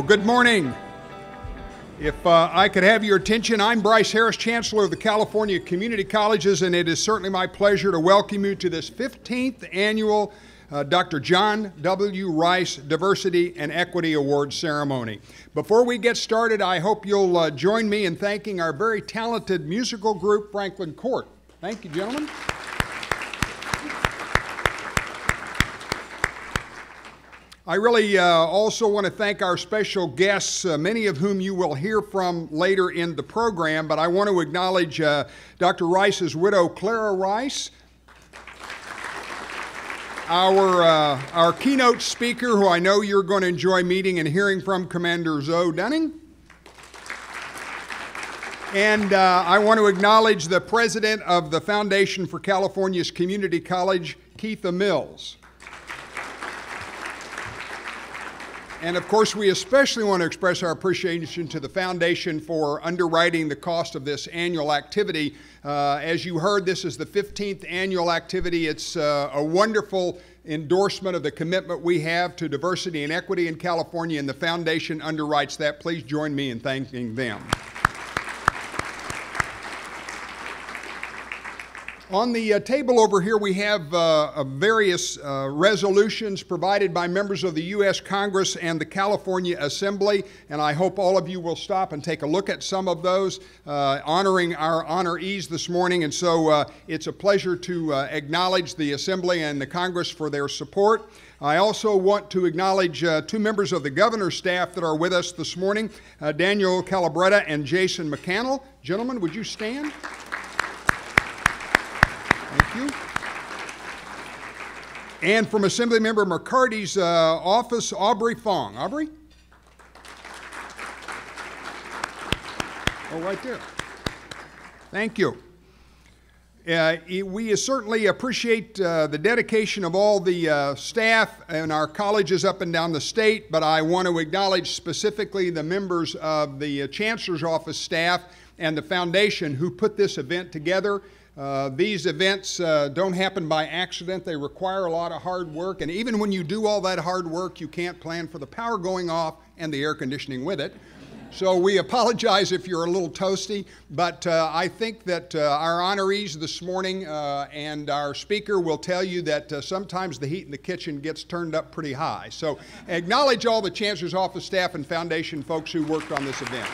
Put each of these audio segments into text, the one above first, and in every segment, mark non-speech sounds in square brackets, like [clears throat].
Well, good morning. If uh, I could have your attention, I'm Brice Harris, Chancellor of the California Community Colleges, and it is certainly my pleasure to welcome you to this 15th annual uh, Dr. John W. Rice Diversity and Equity Award ceremony. Before we get started, I hope you'll uh, join me in thanking our very talented musical group, Franklin Court. Thank you, gentlemen. I really uh, also want to thank our special guests, uh, many of whom you will hear from later in the program, but I want to acknowledge uh, Dr. Rice's widow, Clara Rice, our, uh, our keynote speaker, who I know you're going to enjoy meeting and hearing from, Commander Zoe Dunning. And uh, I want to acknowledge the president of the Foundation for California's Community College, Keetha Mills. And of course, we especially want to express our appreciation to the Foundation for underwriting the cost of this annual activity. Uh, as you heard, this is the 15th annual activity. It's uh, a wonderful endorsement of the commitment we have to diversity and equity in California, and the Foundation underwrites that. Please join me in thanking them. On the uh, table over here, we have uh, uh, various uh, resolutions provided by members of the U.S. Congress and the California Assembly, and I hope all of you will stop and take a look at some of those, uh, honoring our honorees this morning. And so uh, it's a pleasure to acknowledge the Assembly and the Congress for their support. I also want to acknowledge uh, two members of the governor's staff that are with us this morning, uh, Daniel Calabretta and Jason McCannell. Gentlemen, would you stand? Thank you. And from Assemblymember McCarty's uh, office, Aubrey Fong. Aubrey? Oh, right there. Thank you. Uh, we certainly appreciate uh, the dedication of all the uh, staff and our colleges up and down the state, but I want to acknowledge specifically the members of the uh, Chancellor's Office staff and the foundation who put this event together. Uh, these events uh, don't happen by accident. They require a lot of hard work. And even when you do all that hard work, you can't plan for the power going off and the air conditioning with it. So we apologize if you're a little toasty, but uh, I think that uh, our honorees this morning uh, and our speaker will tell you that uh, sometimes the heat in the kitchen gets turned up pretty high. So acknowledge all the Chancellor's Office staff and Foundation folks who worked on this event.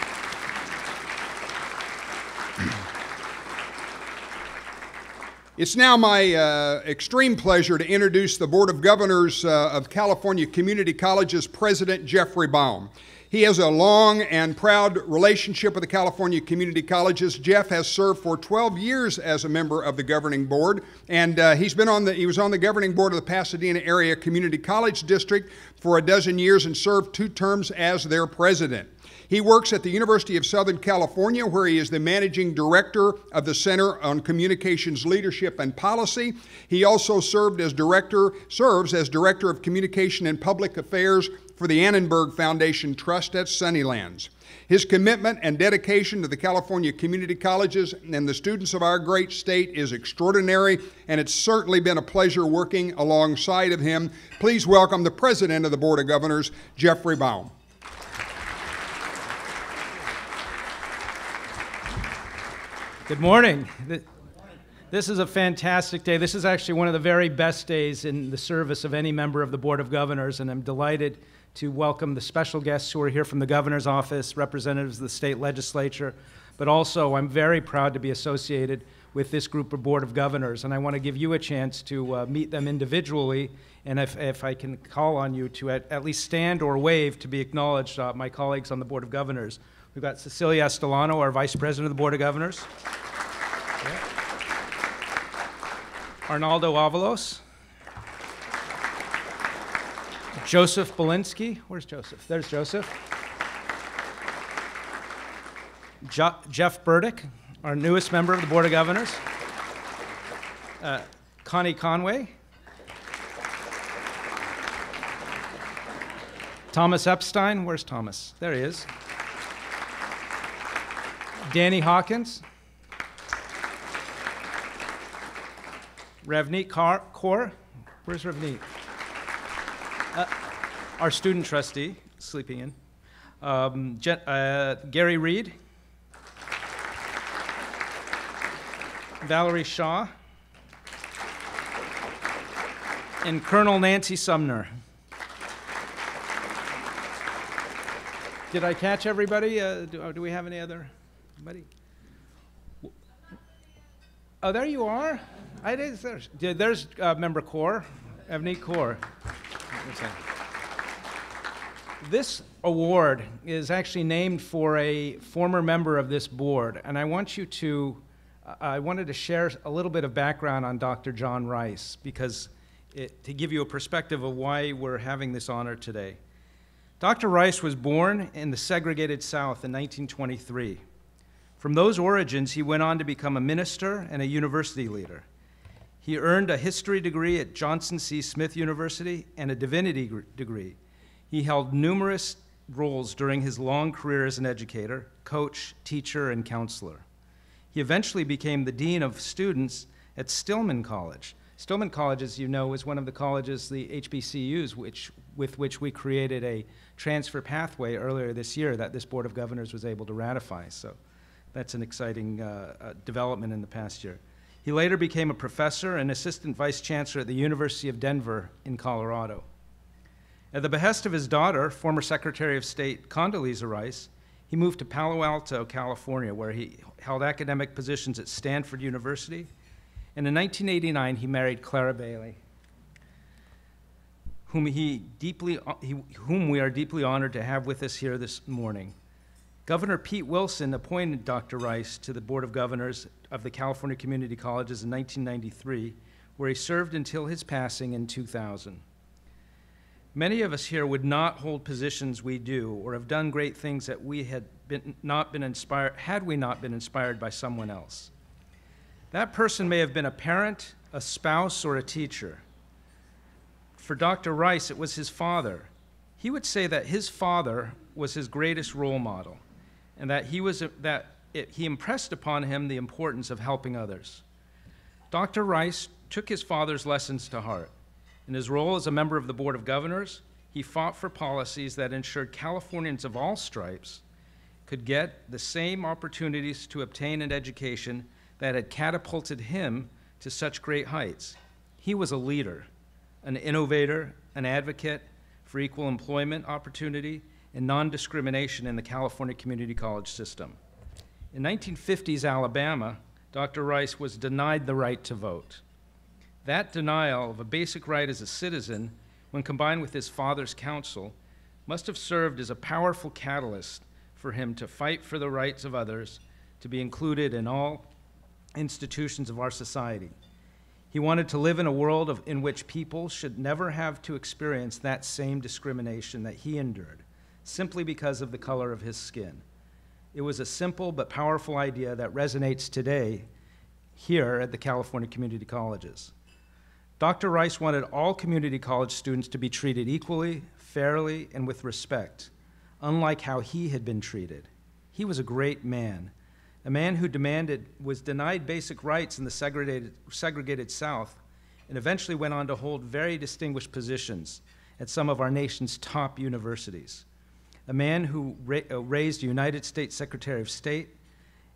It's now my uh, extreme pleasure to introduce the Board of Governors uh, of California Community Colleges President Geoffrey Baum. He has a long and proud relationship with the California Community Colleges. Jeff has served for 12 years as a member of the governing board, and uh, he's been on the he was on the governing board of the Pasadena Area Community College District for a dozen years and served two terms as their president. He works at the University of Southern California, where he is the managing director of the Center on Communications Leadership and Policy. He also served as director, serves as director of communication and public affairs for the Annenberg Foundation Trust at Sunnylands. His commitment and dedication to the California community colleges and the students of our great state is extraordinary, and it's certainly been a pleasure working alongside of him. Please welcome the President of the Board of Governors, Geoffrey Baum. Good morning. This is a fantastic day. This is actually one of the very best days in the service of any member of the Board of Governors, and I'm delighted to welcome the special guests who are here from the Governor's Office, representatives of the state legislature, but also I'm very proud to be associated with this group of Board of Governors, and I want to give you a chance to uh, meet them individually, and if, if I can call on you to at, at least stand or wave to be acknowledged, uh, my colleagues on the Board of Governors. We've got Cecilia Estolano, our Vice President of the Board of Governors. Yeah. Arnaldo Avalos. Joseph Belinsky. Where's Joseph? There's Joseph. Jo Jeff Burdick, our newest member of the Board of Governors. Uh, Connie Conway. Thomas Epstein. Where's Thomas? There he is. Danny Hawkins. Ravneet Kaur. Where's Ravneet? Uh, our student trustee, sleeping in. Um, Je- uh, Gary Reed. Valerie Shaw. And Colonel Nancy Sumner. Did I catch everybody? Uh, do, uh, do we have any other? Anybody? Oh, there you are. I did. There's, there's uh, member Core, Evney Core. This award is actually named for a former member of this board, and I want you to. Uh, I wanted to share a little bit of background on Dr. John Rice because it, to give you a perspective of why we're having this honor today. Dr. Rice was born in the segregated South in 1923. From those origins, he went on to become a minister and a university leader. He earned a history degree at Johnson C. Smith University and a divinity degree. He held numerous roles during his long career as an educator, coach, teacher, and counselor. He eventually became the dean of students at Stillman College. Stillman College, as you know, is one of the colleges, the HBCUs, which, with which we created a transfer pathway earlier this year that this Board of Governors was able to ratify. So that's an exciting uh, uh, development in the past year. He later became a professor and assistant vice chancellor at the University of Denver in Colorado. At the behest of his daughter, former Secretary of State Condoleezza Rice, he moved to Palo Alto, California, where he held academic positions at Stanford University. And in 1989, he married Clara Bailey, whom, he deeply, whom we are deeply honored to have with us here this morning. Governor Pete Wilson appointed Dr. Rice to the Board of Governors of the California Community Colleges in 1993, where he served until his passing in 2000. Many of us here would not hold positions we do or have done great things that we had been, not been inspired, had we not been inspired by someone else. That person may have been a parent, a spouse, or a teacher. For Dr. Rice, it was his father. He would say that his father was his greatest role model and that he, was, that it, he impressed upon him the importance of helping others. Dr. Rice took his father's lessons to heart. In his role as a member of the Board of Governors, he fought for policies that ensured Californians of all stripes could get the same opportunities to obtain an education that had catapulted him to such great heights. He was a leader, an innovator, an advocate for equal employment opportunity, and non discrimination in the California community college system. In 1950s Alabama, Dr. Rice was denied the right to vote. That denial of a basic right as a citizen, when combined with his father's counsel, must have served as a powerful catalyst for him to fight for the rights of others to be included in all institutions of our society. He wanted to live in a world of, in which people should never have to experience that same discrimination that he endured simply because of the color of his skin. It was a simple but powerful idea that resonates today here at the California community colleges. Dr. Rice wanted all community college students to be treated equally, fairly, and with respect, unlike how he had been treated. He was a great man, a man who demanded, was denied basic rights in the segregated, segregated South, and eventually went on to hold very distinguished positions at some of our nation's top universities a man who ra- uh, raised a United States Secretary of State,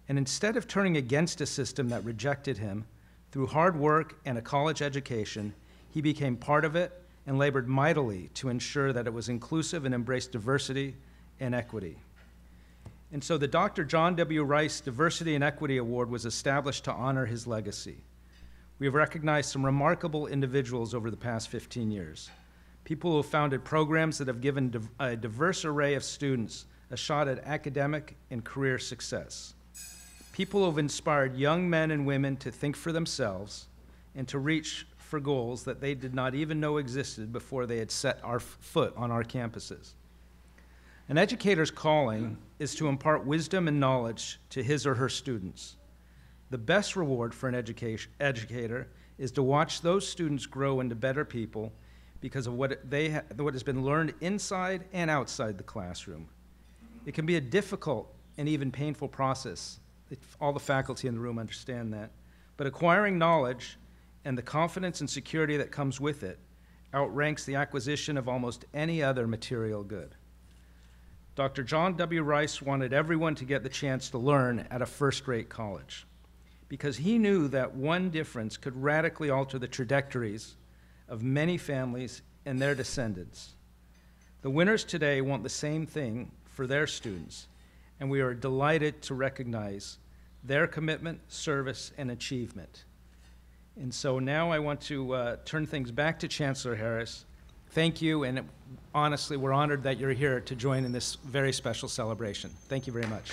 and instead of turning against a system that rejected him, through hard work and a college education, he became part of it and labored mightily to ensure that it was inclusive and embraced diversity and equity. And so the Dr. John W. Rice Diversity and Equity Award was established to honor his legacy. We have recognized some remarkable individuals over the past 15 years people who have founded programs that have given a diverse array of students a shot at academic and career success. People who have inspired young men and women to think for themselves and to reach for goals that they did not even know existed before they had set our foot on our campuses. An educator's calling is to impart wisdom and knowledge to his or her students. The best reward for an education, educator is to watch those students grow into better people because of what, they ha- what has been learned inside and outside the classroom. It can be a difficult and even painful process. All the faculty in the room understand that. But acquiring knowledge and the confidence and security that comes with it outranks the acquisition of almost any other material good. Dr. John W. Rice wanted everyone to get the chance to learn at a first rate college because he knew that one difference could radically alter the trajectories of many families and their descendants. The winners today want the same thing for their students, and we are delighted to recognize their commitment, service, and achievement. And so now I want to uh, turn things back to Chancellor Harris. Thank you, and honestly, we're honored that you're here to join in this very special celebration. Thank you very much.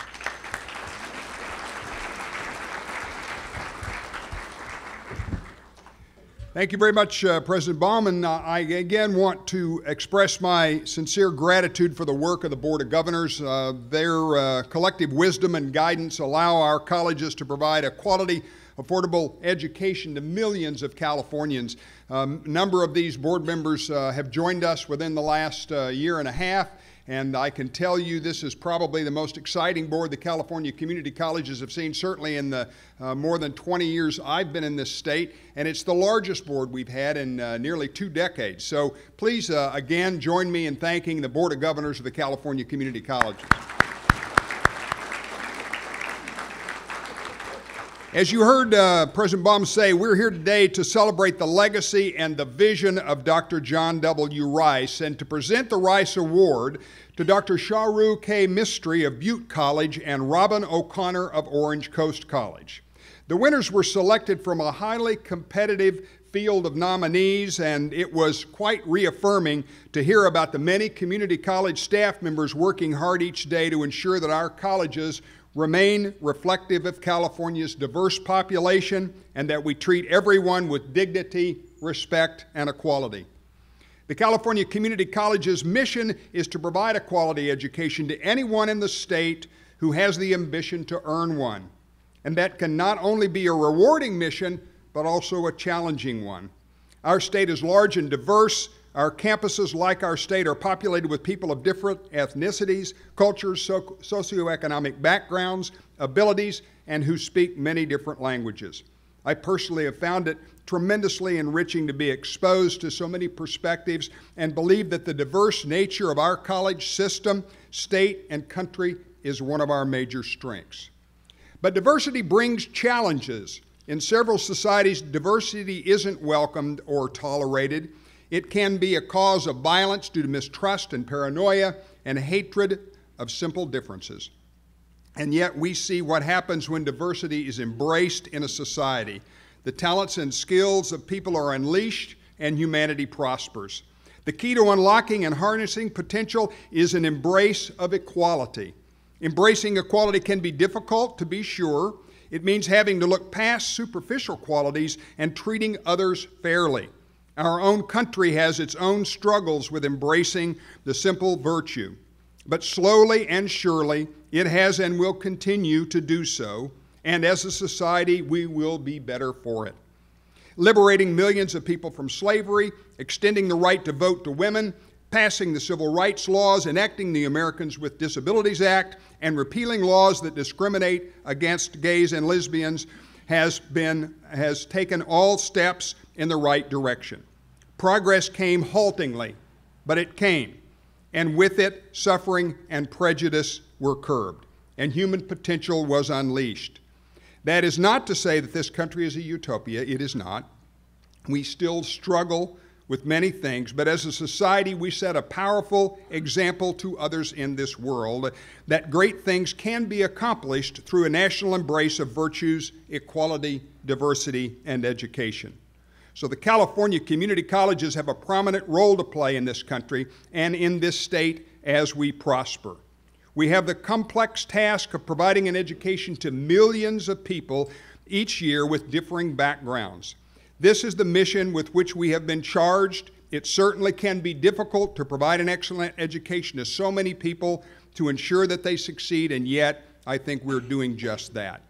Thank you very much, uh, President Baum. And uh, I again want to express my sincere gratitude for the work of the Board of Governors. Uh, their uh, collective wisdom and guidance allow our colleges to provide a quality, affordable education to millions of Californians. Um, a number of these board members uh, have joined us within the last uh, year and a half. And I can tell you this is probably the most exciting board the California community colleges have seen, certainly in the uh, more than 20 years I've been in this state. And it's the largest board we've had in uh, nearly two decades. So please, uh, again, join me in thanking the Board of Governors of the California Community Colleges. As you heard uh, President Baum say, we're here today to celebrate the legacy and the vision of Dr. John W. Rice and to present the Rice Award to Dr. Sharu K. Mistry of Butte College and Robin O'Connor of Orange Coast College. The winners were selected from a highly competitive field of nominees, and it was quite reaffirming to hear about the many community college staff members working hard each day to ensure that our colleges remain reflective of California's diverse population and that we treat everyone with dignity, respect, and equality. The California Community College's mission is to provide a quality education to anyone in the state who has the ambition to earn one. And that can not only be a rewarding mission, but also a challenging one. Our state is large and diverse, our campuses, like our state, are populated with people of different ethnicities, cultures, so- socioeconomic backgrounds, abilities, and who speak many different languages. I personally have found it tremendously enriching to be exposed to so many perspectives and believe that the diverse nature of our college system, state, and country is one of our major strengths. But diversity brings challenges. In several societies, diversity isn't welcomed or tolerated. It can be a cause of violence due to mistrust and paranoia and hatred of simple differences. And yet, we see what happens when diversity is embraced in a society. The talents and skills of people are unleashed, and humanity prospers. The key to unlocking and harnessing potential is an embrace of equality. Embracing equality can be difficult, to be sure. It means having to look past superficial qualities and treating others fairly. Our own country has its own struggles with embracing the simple virtue, but slowly and surely it has and will continue to do so, and as a society, we will be better for it. Liberating millions of people from slavery, extending the right to vote to women, passing the civil rights laws, enacting the Americans with Disabilities Act, and repealing laws that discriminate against gays and lesbians has been has taken all steps in the right direction. Progress came haltingly, but it came. And with it, suffering and prejudice were curbed, and human potential was unleashed. That is not to say that this country is a utopia, it is not. We still struggle with many things, but as a society, we set a powerful example to others in this world that great things can be accomplished through a national embrace of virtues, equality, diversity, and education. So the California community colleges have a prominent role to play in this country and in this state as we prosper. We have the complex task of providing an education to millions of people each year with differing backgrounds. This is the mission with which we have been charged. It certainly can be difficult to provide an excellent education to so many people to ensure that they succeed, and yet I think we're doing just that.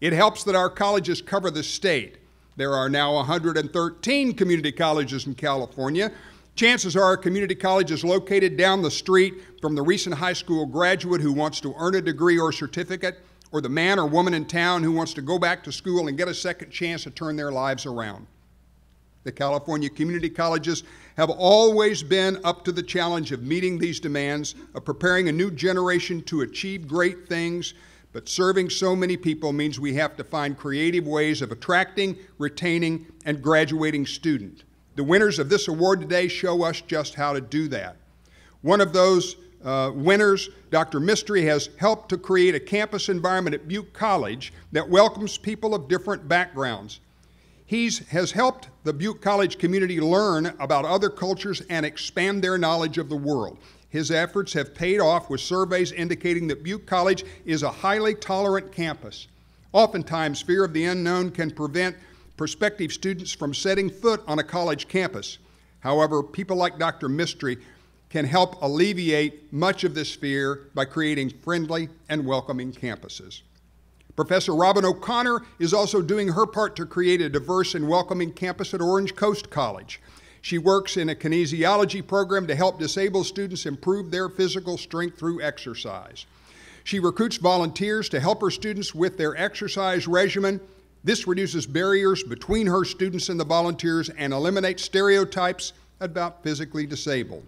It helps that our colleges cover the state. There are now 113 community colleges in California. Chances are a community college is located down the street from the recent high school graduate who wants to earn a degree or certificate, or the man or woman in town who wants to go back to school and get a second chance to turn their lives around. The California community colleges have always been up to the challenge of meeting these demands, of preparing a new generation to achieve great things, but serving so many people means we have to find creative ways of attracting, retaining, and graduating students. The winners of this award today show us just how to do that. One of those uh, winners, Dr. Mistry has helped to create a campus environment at Butte College that welcomes people of different backgrounds. He has helped the Butte College community learn about other cultures and expand their knowledge of the world. His efforts have paid off with surveys indicating that Butte College is a highly tolerant campus. Oftentimes, fear of the unknown can prevent prospective students from setting foot on a college campus. However, people like Dr. Mistry can help alleviate much of this fear by creating friendly and welcoming campuses. Professor Robin O'Connor is also doing her part to create a diverse and welcoming campus at Orange Coast College. She works in a kinesiology program to help disabled students improve their physical strength through exercise. She recruits volunteers to help her students with their exercise regimen. This reduces barriers between her students and the volunteers and eliminates stereotypes about physically disabled.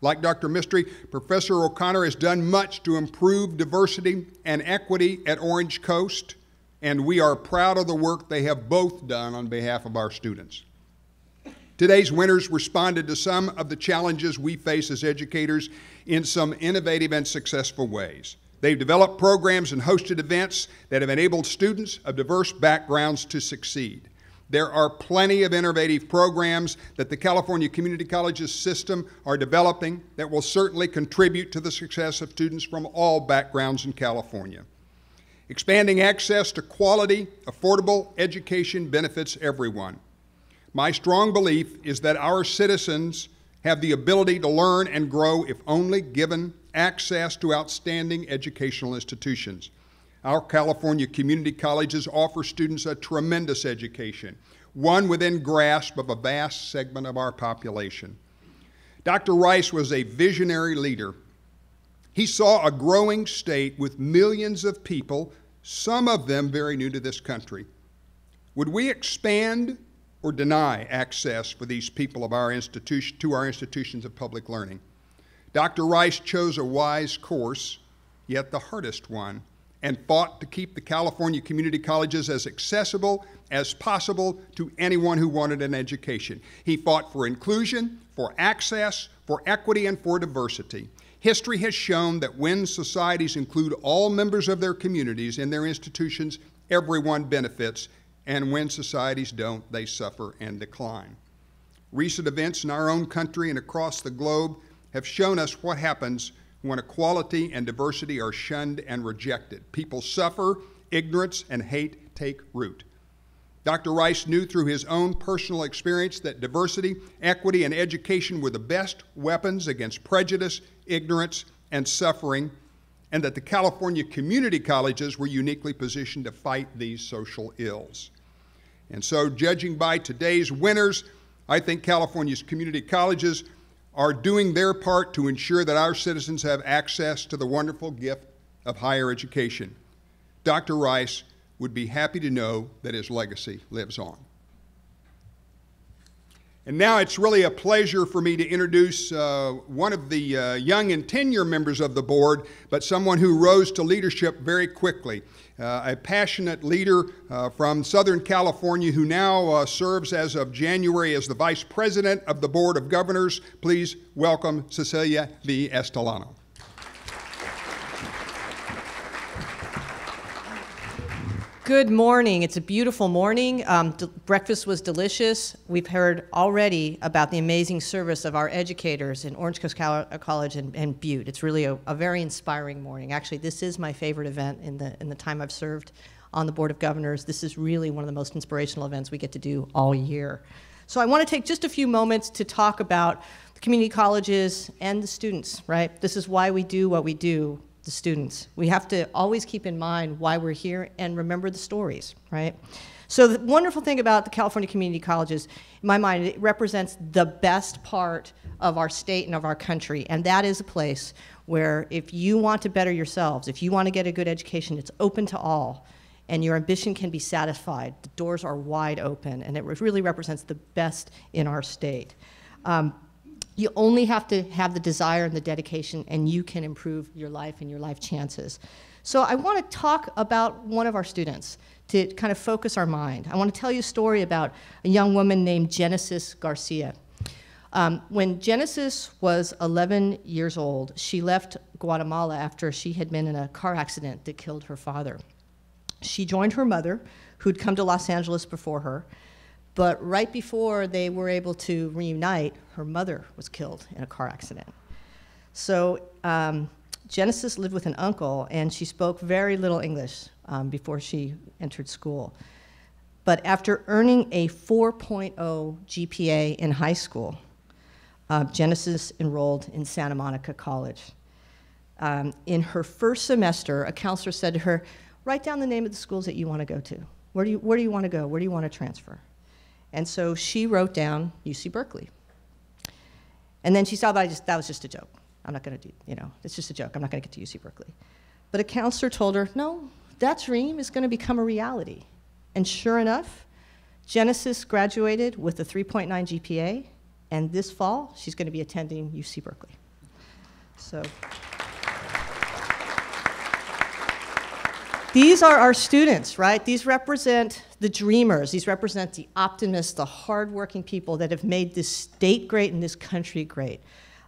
Like Dr. Mistry, Professor O'Connor has done much to improve diversity and equity at Orange Coast, and we are proud of the work they have both done on behalf of our students. Today's winners responded to some of the challenges we face as educators in some innovative and successful ways. They've developed programs and hosted events that have enabled students of diverse backgrounds to succeed. There are plenty of innovative programs that the California Community Colleges system are developing that will certainly contribute to the success of students from all backgrounds in California. Expanding access to quality, affordable education benefits everyone. My strong belief is that our citizens have the ability to learn and grow if only given access to outstanding educational institutions. Our California community colleges offer students a tremendous education, one within grasp of a vast segment of our population. Dr. Rice was a visionary leader. He saw a growing state with millions of people, some of them very new to this country. Would we expand or deny access for these people of our institution, to our institutions of public learning? Dr. Rice chose a wise course, yet the hardest one and fought to keep the California community colleges as accessible as possible to anyone who wanted an education. He fought for inclusion, for access, for equity, and for diversity. History has shown that when societies include all members of their communities in their institutions, everyone benefits, and when societies don't, they suffer and decline. Recent events in our own country and across the globe have shown us what happens when equality and diversity are shunned and rejected. People suffer, ignorance and hate take root. Dr. Rice knew through his own personal experience that diversity, equity, and education were the best weapons against prejudice, ignorance, and suffering, and that the California community colleges were uniquely positioned to fight these social ills. And so, judging by today's winners, I think California's community colleges are doing their part to ensure that our citizens have access to the wonderful gift of higher education. Dr. Rice would be happy to know that his legacy lives on. And now it's really a pleasure for me to introduce uh, one of the uh, young and tenure members of the board, but someone who rose to leadership very quickly uh, a passionate leader uh, from Southern California who now uh, serves as of January as the Vice President of the Board of Governors. Please welcome Cecilia V. Estolano. Good morning. It's a beautiful morning. Um, breakfast was delicious. We've heard already about the amazing service of our educators in Orange Coast uh, College and, and Butte. It's really a, a, very inspiring morning. Actually, this is my favorite event in the, in the time I've served on the Board of Governors. This is really one of the most inspirational events we get to do all year. So I want to take just a few moments to talk about the community colleges and the students, right? This is why we do what we do the students. We have to always keep in mind why we're here and remember the stories, right? So the wonderful thing about the California community colleges, in my mind, it represents the best part of our state and of our country, and that is a place where if you want to better yourselves, if you want to get a good education, it's open to all. and your ambition can be satisfied. The doors are wide open, and it really represents the best in our state. Um, you only have to have the desire and the dedication, and you can improve your life and your life chances. So I want to talk about one of our students to kind of focus our mind. I want to tell you a story about a young woman named Genesis Garcia. Um, when Genesis was 11 years old, she left Guatemala after she had been in a car accident that killed her father. She joined her mother, who'd come to Los Angeles before her, but right before they were able to reunite, her mother was killed in a car accident. So um, Genesis lived with an uncle, and she spoke very little English um, before she entered school. But after earning a 4.0 GPA in high school, uh, Genesis enrolled in Santa Monica College. Um, in her first semester, a counselor said to her, Write down the name of the schools that you want to go to. Where do you, where do you want to go? Where do you want to transfer? And so she wrote down UC Berkeley. And then she saw that, I just, that was just a joke. I'm not going to do, you know, it's just a joke. I'm not going to get to UC Berkeley. But a counselor told her, no, that dream is going to become a reality. And sure enough, Genesis graduated with a 3.9 GPA and this fall, she's going to be attending UC Berkeley. So. These are our students, right? These represent the dreamers. These represent the optimists, the hardworking people that have made this state great and this country great.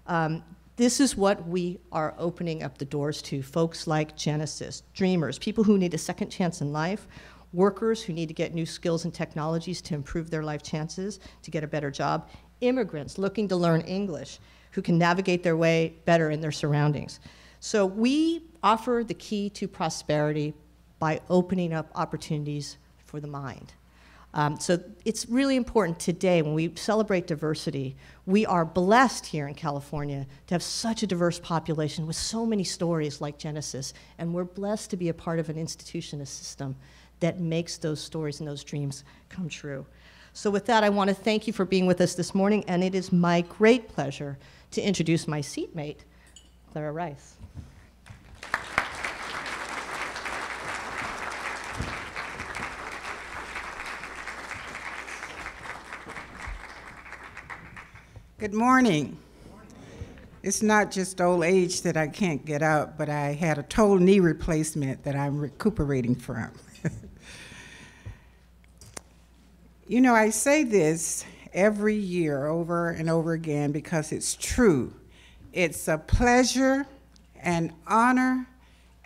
Um, this is what we are opening up the doors to folks like Genesis, dreamers, people who need a second chance in life, workers who need to get new skills and technologies to improve their life chances, to get a better job, immigrants looking to learn English who can navigate their way better in their surroundings. So we offer the key to prosperity by opening up opportunities for the mind. Um, so it's really important today when we celebrate diversity. We are blessed here in California to have such a diverse population with so many stories like Genesis, and we're blessed to be a part of an institution, a system that makes those stories and those dreams come true. So with that, I want to thank you for being with us this morning, and it is my great pleasure to introduce my seatmate, Clara Rice. Good morning. It's not just old age that I can't get up, but I had a total knee replacement that I'm recuperating from. [laughs] You know, I say this every year over and over again because it's true. It's a pleasure, an honor,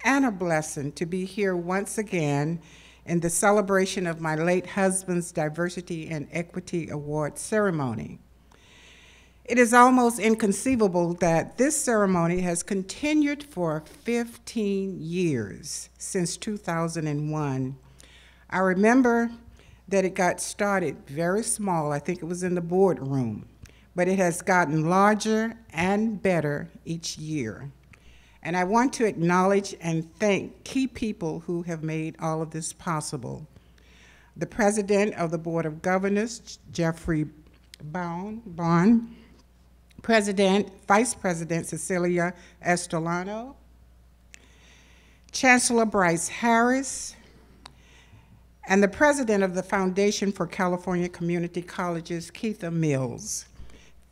and a blessing to be here once again in the celebration of my late husband's Diversity and Equity Award ceremony. It is almost inconceivable that this ceremony has continued for 15 years since 2001. I remember that it got started very small. I think it was in the boardroom, but it has gotten larger and better each year. And I want to acknowledge and thank key people who have made all of this possible. The president of the Board of Governors, Geoffrey Baum, Bond, President, Vice President Cecilia Estolano, Chancellor Brice Harris, and the president of the Foundation for California Community Colleges, Keetha Mills.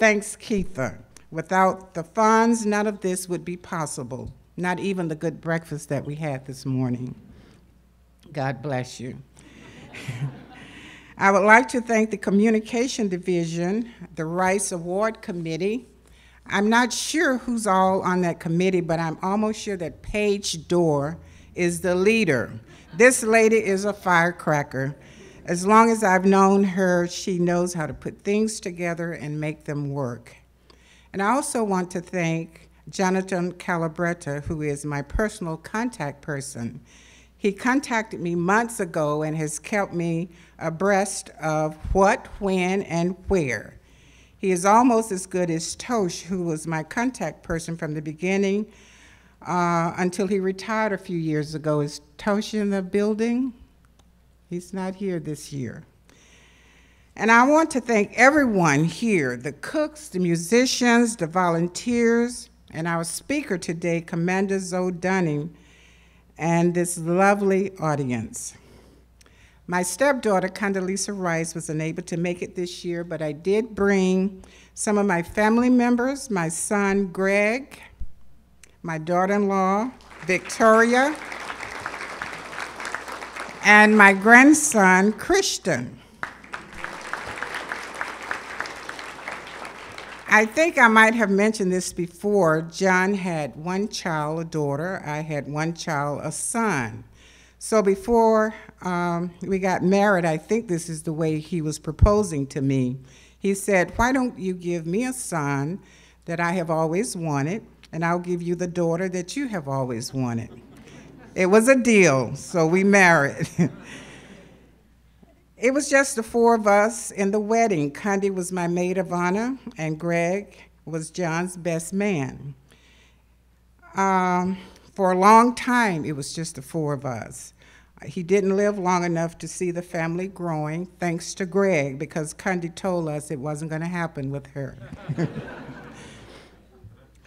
Thanks, Keetha. Without the funds, none of this would be possible, not even the good breakfast that we had this morning. God bless you. [laughs] I would like to thank the Communication Division, the Rice Award Committee. I'm not sure who's all on that committee, but I'm almost sure that Paige Dorr is the leader. This lady is a firecracker. As long as I've known her, she knows how to put things together and make them work. And I also want to thank Jonathan Calabretta, who is my personal contact person. He contacted me months ago and has kept me abreast of what, when, and where. He is almost as good as Tosh, who was my contact person from the beginning uh, until he retired a few years ago. Is Tosh in the building? He's not here this year. And I want to thank everyone here the cooks, the musicians, the volunteers, and our speaker today, Commander Zoe Dunning, and this lovely audience. My stepdaughter, Condoleezza Rice, was unable to make it this year, but I did bring some of my family members, my son, Greg, my daughter-in-law, Victoria, and my grandson, Christian. I think I might have mentioned this before. John had one child, a daughter. I had one child, a son. So before um, we got married, I think this is the way he was proposing to me. He said, Why don't you give me a son that I have always wanted, and I'll give you the daughter that you have always wanted? It was a deal, so we married. [laughs] It was just the four of us in the wedding. Condi was my maid of honor, and Greg was John's best man. Um, for a long time, it was just the four of us. He didn't live long enough to see the family growing, thanks to Greg, because Condi told us it wasn't going to happen with her. [laughs]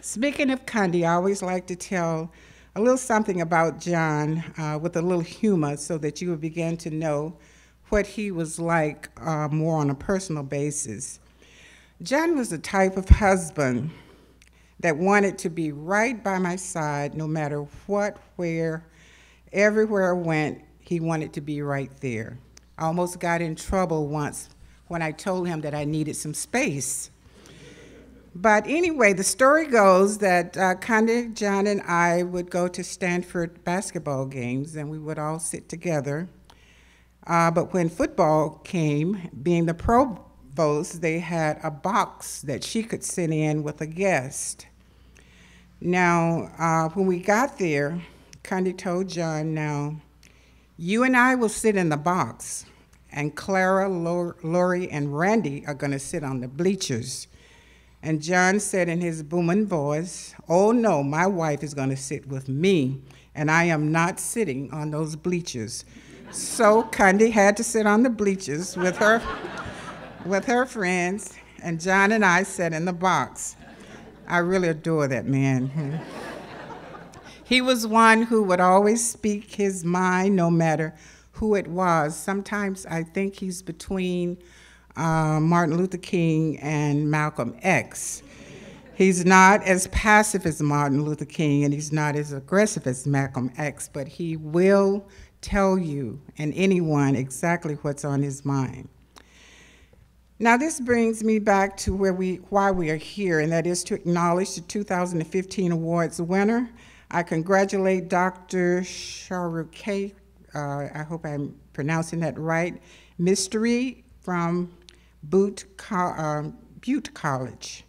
Speaking of Condi, I always like to tell a little something about John uh, with a little humor so that you would begin to know what he was like uh, more on a personal basis. John was the type of husband that wanted to be right by my side no matter what, where, everywhere I went, he wanted to be right there. I almost got in trouble once when I told him that I needed some space. But anyway, the story goes that uh, Condi, John, and I would go to Stanford basketball games, and we would all sit together uh, but when football came, being the provost, they had a box that she could sit in with a guest. Now, uh, when we got there, Condi told John, now, you and I will sit in the box, and Clara, Lori, and Randy are going to sit on the bleachers. And John said in his booming voice, Oh no, my wife is going to sit with me, and I am not sitting on those bleachers. So Condi had to sit on the bleachers with her, with her friends, and John and I sat in the box. I really adore that man. he was one who would always speak his mind no matter who it was. Sometimes I think he's between uh, Martin Luther King and Malcolm X. He's not as passive as Martin Luther King and he's not as aggressive as Malcolm X, but he will tell you and anyone exactly what's on his mind. Now this brings me back to where we, why we are here, and that is to acknowledge the 2015 awards winner. I congratulate Dr. Sharuke, uh, I hope I'm pronouncing that right, Mistry from Butte, uh, Butte College.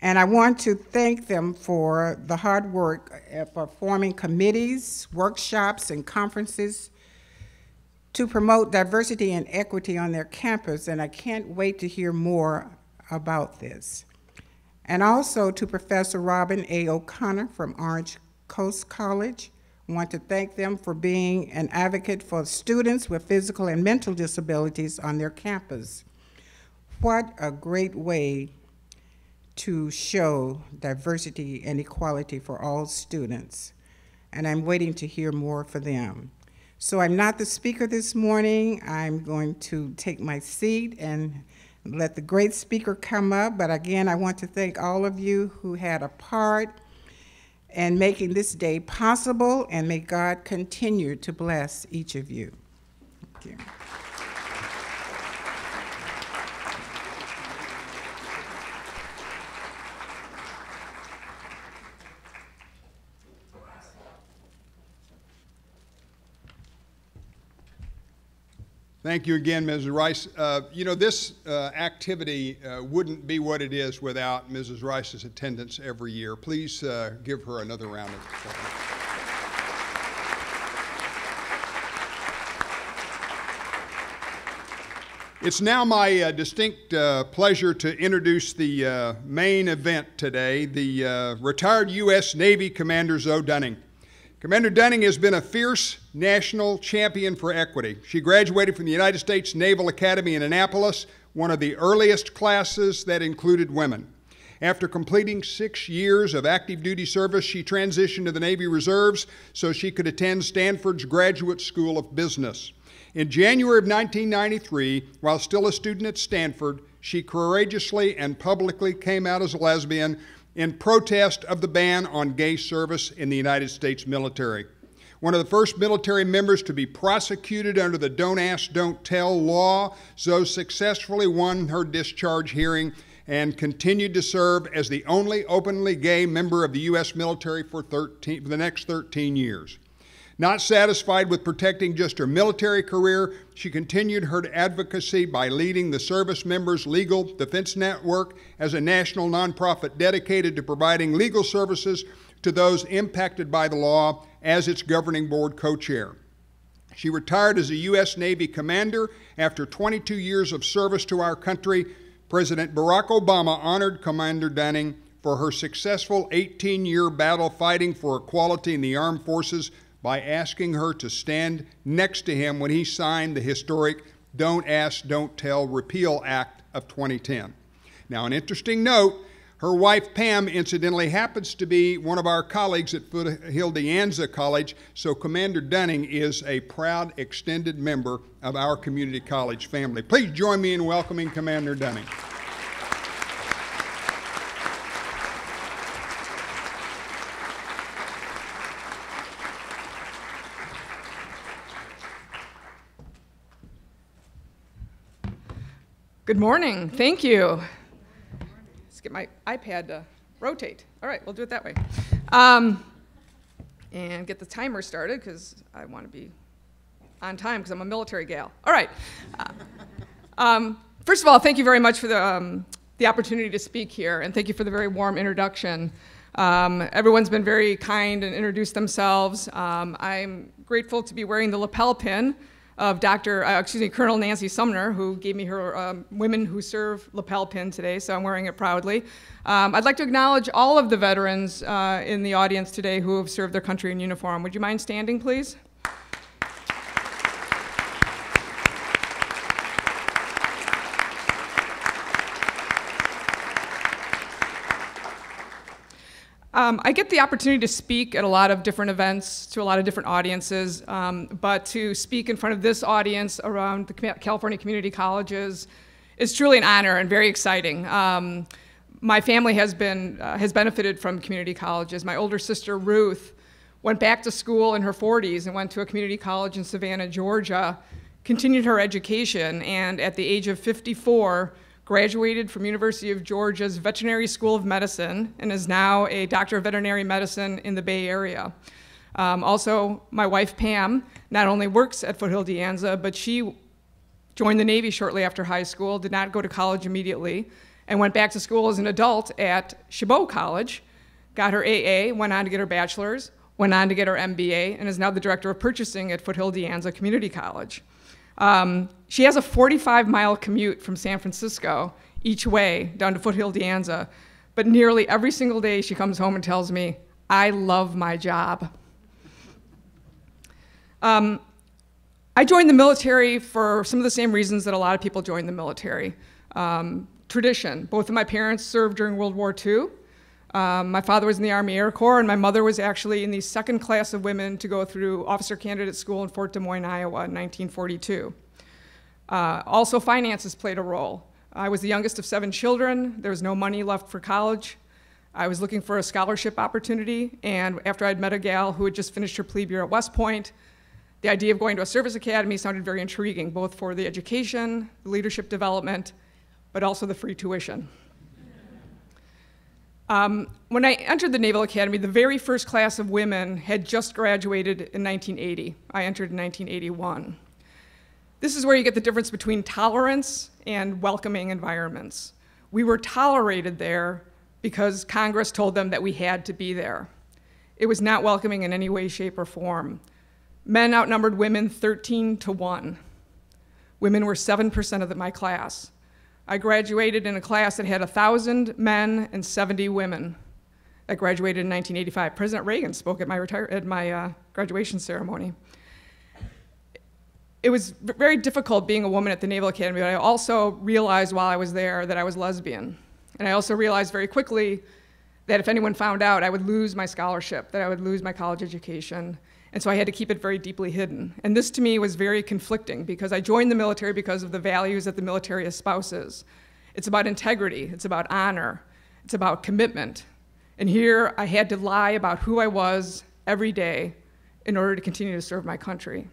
And I want to thank them for the hard work for forming committees, workshops, and conferences to promote diversity and equity on their campus, and I can't wait to hear more about this. And also to Professor Robin A. O'Connor from Orange Coast College. I want to thank them for being an advocate for students with physical and mental disabilities on their campus. What a great way to show diversity and equality for all students, and I'm waiting to hear more for them. So I'm not the speaker this morning. I'm going to take my seat and let the great speaker come up, but again, I want to thank all of you who had a part in making this day possible, and may God continue to bless each of you. Thank you. Thank you again, Mrs. Rice. Uh, you know, this uh, activity uh, wouldn't be what it is without Mrs. Rice's attendance every year. Please uh, give her another round of applause. It's now my uh, distinct uh, pleasure to introduce the uh, main event today, the uh, retired U.S. Navy Commander Zoe Dunning. Commander Dunning has been a fierce national champion for equity. She graduated from the United States Naval Academy in Annapolis, one of the earliest classes that included women. After completing six years of active duty service, she transitioned to the Navy Reserves so she could attend Stanford's Graduate School of Business. In January of 1993, while still a student at Stanford, she courageously and publicly came out as a lesbian in protest of the ban on gay service in the United States military. One of the first military members to be prosecuted under the Don't Ask, Don't Tell law, Zoe successfully won her discharge hearing and continued to serve as the only openly gay member of the U.S. military for, 13, for the next 13 years. Not satisfied with protecting just her military career, she continued her advocacy by leading the Service Members Legal Defense Network as a national nonprofit dedicated to providing legal services to those impacted by the law as its governing board co chair. She retired as a U.S. Navy commander after 22 years of service to our country. President Barack Obama honored Commander Dunning for her successful 18 year battle fighting for equality in the armed forces by asking her to stand next to him when he signed the historic Don't Ask, Don't Tell Repeal Act of 2010. Now, an interesting note her wife, Pam, incidentally, happens to be one of our colleagues at Foothill De Anza College, so Commander Dunning is a proud extended member of our community college family. Please join me in welcoming Commander Dunning. Good morning. Thank you. Let's get my iPad to rotate. All right, we'll do it that way. Um, and get the timer started because I want to be on time because I'm a military gal. All right. Uh, um, first of all, thank you very much for the, um, the opportunity to speak here, and thank you for the very warm introduction. Um, everyone's been very kind and introduced themselves. Um, I'm grateful to be wearing the lapel pin of Dr. Uh, excuse me, Colonel Nancy Sumner, who gave me her um, Women Who Serve lapel pin today, so I'm wearing it proudly. Um, I'd like to acknowledge all of the veterans uh, in the audience today who have served their country in uniform. Would you mind standing, please? Um, I get the opportunity to speak at a lot of different events to a lot of different audiences, um, but to speak in front of this audience around the California community colleges is truly an honor and very exciting. Um, my family has been uh, has benefited from community colleges. My older sister Ruth went back to school in her 40s and went to a community college in Savannah, Georgia, continued her education, and at the age of 54 graduated from University of Georgia's Veterinary School of Medicine and is now a doctor of veterinary medicine in the Bay Area. Um, also, my wife Pam not only works at Foothill De Anza, but she joined the Navy shortly after high school, did not go to college immediately, and went back to school as an adult at Chabot College, got her AA, went on to get her bachelor's, went on to get her MBA, and is now the director of purchasing at Foothill De Anza Community College. Um, she has a 45 mile commute from San Francisco each way down to Foothill De Anza, but nearly every single day she comes home and tells me, I love my job. Um, I joined the military for some of the same reasons that a lot of people join the military. Um, tradition. Both of my parents served during World War II. Um, my father was in the Army Air Corps, and my mother was actually in the second class of women to go through officer candidate school in Fort Des Moines, Iowa in 1942. Uh, also, finances played a role. I was the youngest of seven children. There was no money left for college. I was looking for a scholarship opportunity, and after I'd met a gal who had just finished her plebe year at West Point, the idea of going to a service academy sounded very intriguing, both for the education, the leadership development, but also the free tuition. Um, when I entered the Naval Academy, the very first class of women had just graduated in 1980. I entered in 1981. This is where you get the difference between tolerance and welcoming environments. We were tolerated there because Congress told them that we had to be there. It was not welcoming in any way, shape, or form. Men outnumbered women 13 to 1. Women were 7% of my class. I graduated in a class that had 1,000 men and 70 women. I graduated in 1985. President Reagan spoke at my, at my uh, graduation ceremony. It was very difficult being a woman at the Naval Academy, but I also realized while I was there that I was lesbian. And I also realized very quickly that if anyone found out, I would lose my scholarship, that I would lose my college education, And so I had to keep it very deeply hidden. And this to me was very conflicting because I joined the military because of the values that the military espouses. It's about integrity, it's about honor, it's about commitment. And here I had to lie about who I was every day in order to continue to serve my country.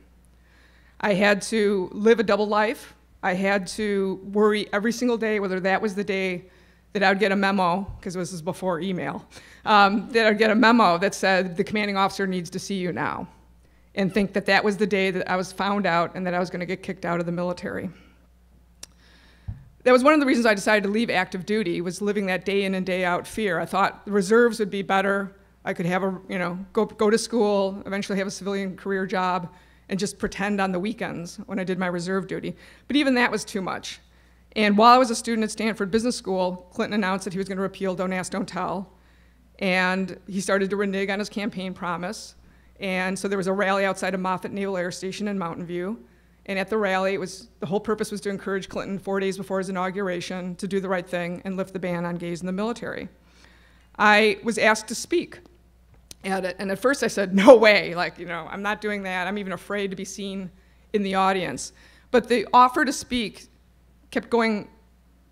I had to live a double life. I had to worry every single day whether that was the day that I would get a memo, because this is before email, um, that I'd get a memo that said the commanding officer needs to see you now, and think that that was the day that I was found out and that I was going to get kicked out of the military. That was one of the reasons I decided to leave active duty, was living that day in and day out fear. I thought reserves would be better. I could have a, you know, go, go to school, eventually have a civilian career job, and just pretend on the weekends when I did my reserve duty. But even that was too much. And while I was a student at Stanford Business School, Clinton announced that he was going to repeal Don't Ask, Don't Tell. And he started to renege on his campaign promise. And so there was a rally outside of Moffett Naval Air Station in Mountain View. And at the rally, it was, the whole purpose was to encourage Clinton four days before his inauguration to do the right thing and lift the ban on gays in the military. I was asked to speak at it. And at first I said, no way, like, you know, I'm not doing that. I'm even afraid to be seen in the audience. But the offer to speak kept going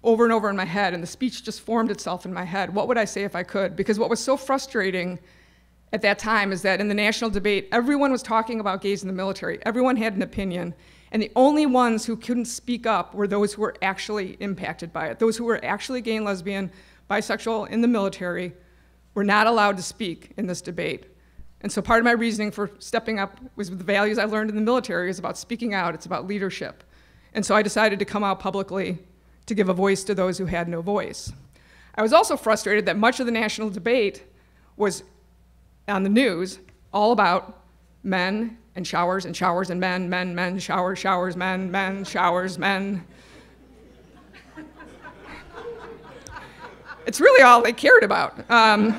over and over in my head, and the speech just formed itself in my head. What would I say if I could? Because what was so frustrating at that time is that in the national debate, everyone was talking about gays in the military. Everyone had an opinion. And the only ones who couldn't speak up were those who were actually impacted by it. Those who were actually gay and lesbian, bisexual in the military were not allowed to speak in this debate. And so part of my reasoning for stepping up was with the values I learned in the military is about speaking out, it's about leadership. And so I decided to come out publicly to give a voice to those who had no voice. I was also frustrated that much of the national debate was on the news all about men and showers and showers and men, men, men, showers, showers, men, men, showers, men. It's really all they cared about. Um,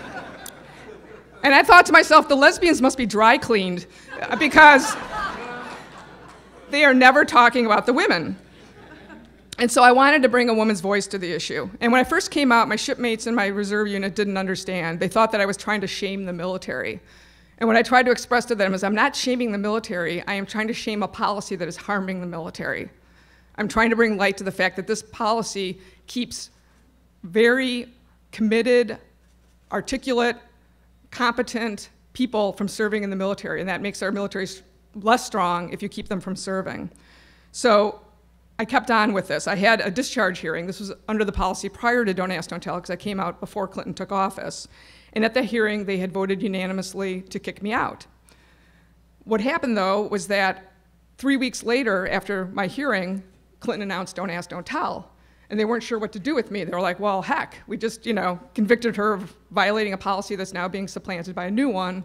and I thought to myself, the lesbians must be dry cleaned because they are never talking about the women. And so I wanted to bring a woman's voice to the issue. And when I first came out, my shipmates in my reserve unit didn't understand. They thought that I was trying to shame the military. And what I tried to express to them is I'm not shaming the military, I am trying to shame a policy that is harming the military. I'm trying to bring light to the fact that this policy keeps very committed, articulate, competent people from serving in the military, and that makes our military less strong if you keep them from serving. So I kept on with this. I had a discharge hearing. This was under the policy prior to Don't Ask, Don't Tell, because I came out before Clinton took office. And at the hearing, they had voted unanimously to kick me out. What happened, though, was that three weeks later, after my hearing, Clinton announced Don't Ask, Don't Tell. And they weren't sure what to do with me. They were like, well, heck, we just, you know, convicted her of violating a policy that's now being supplanted by a new one.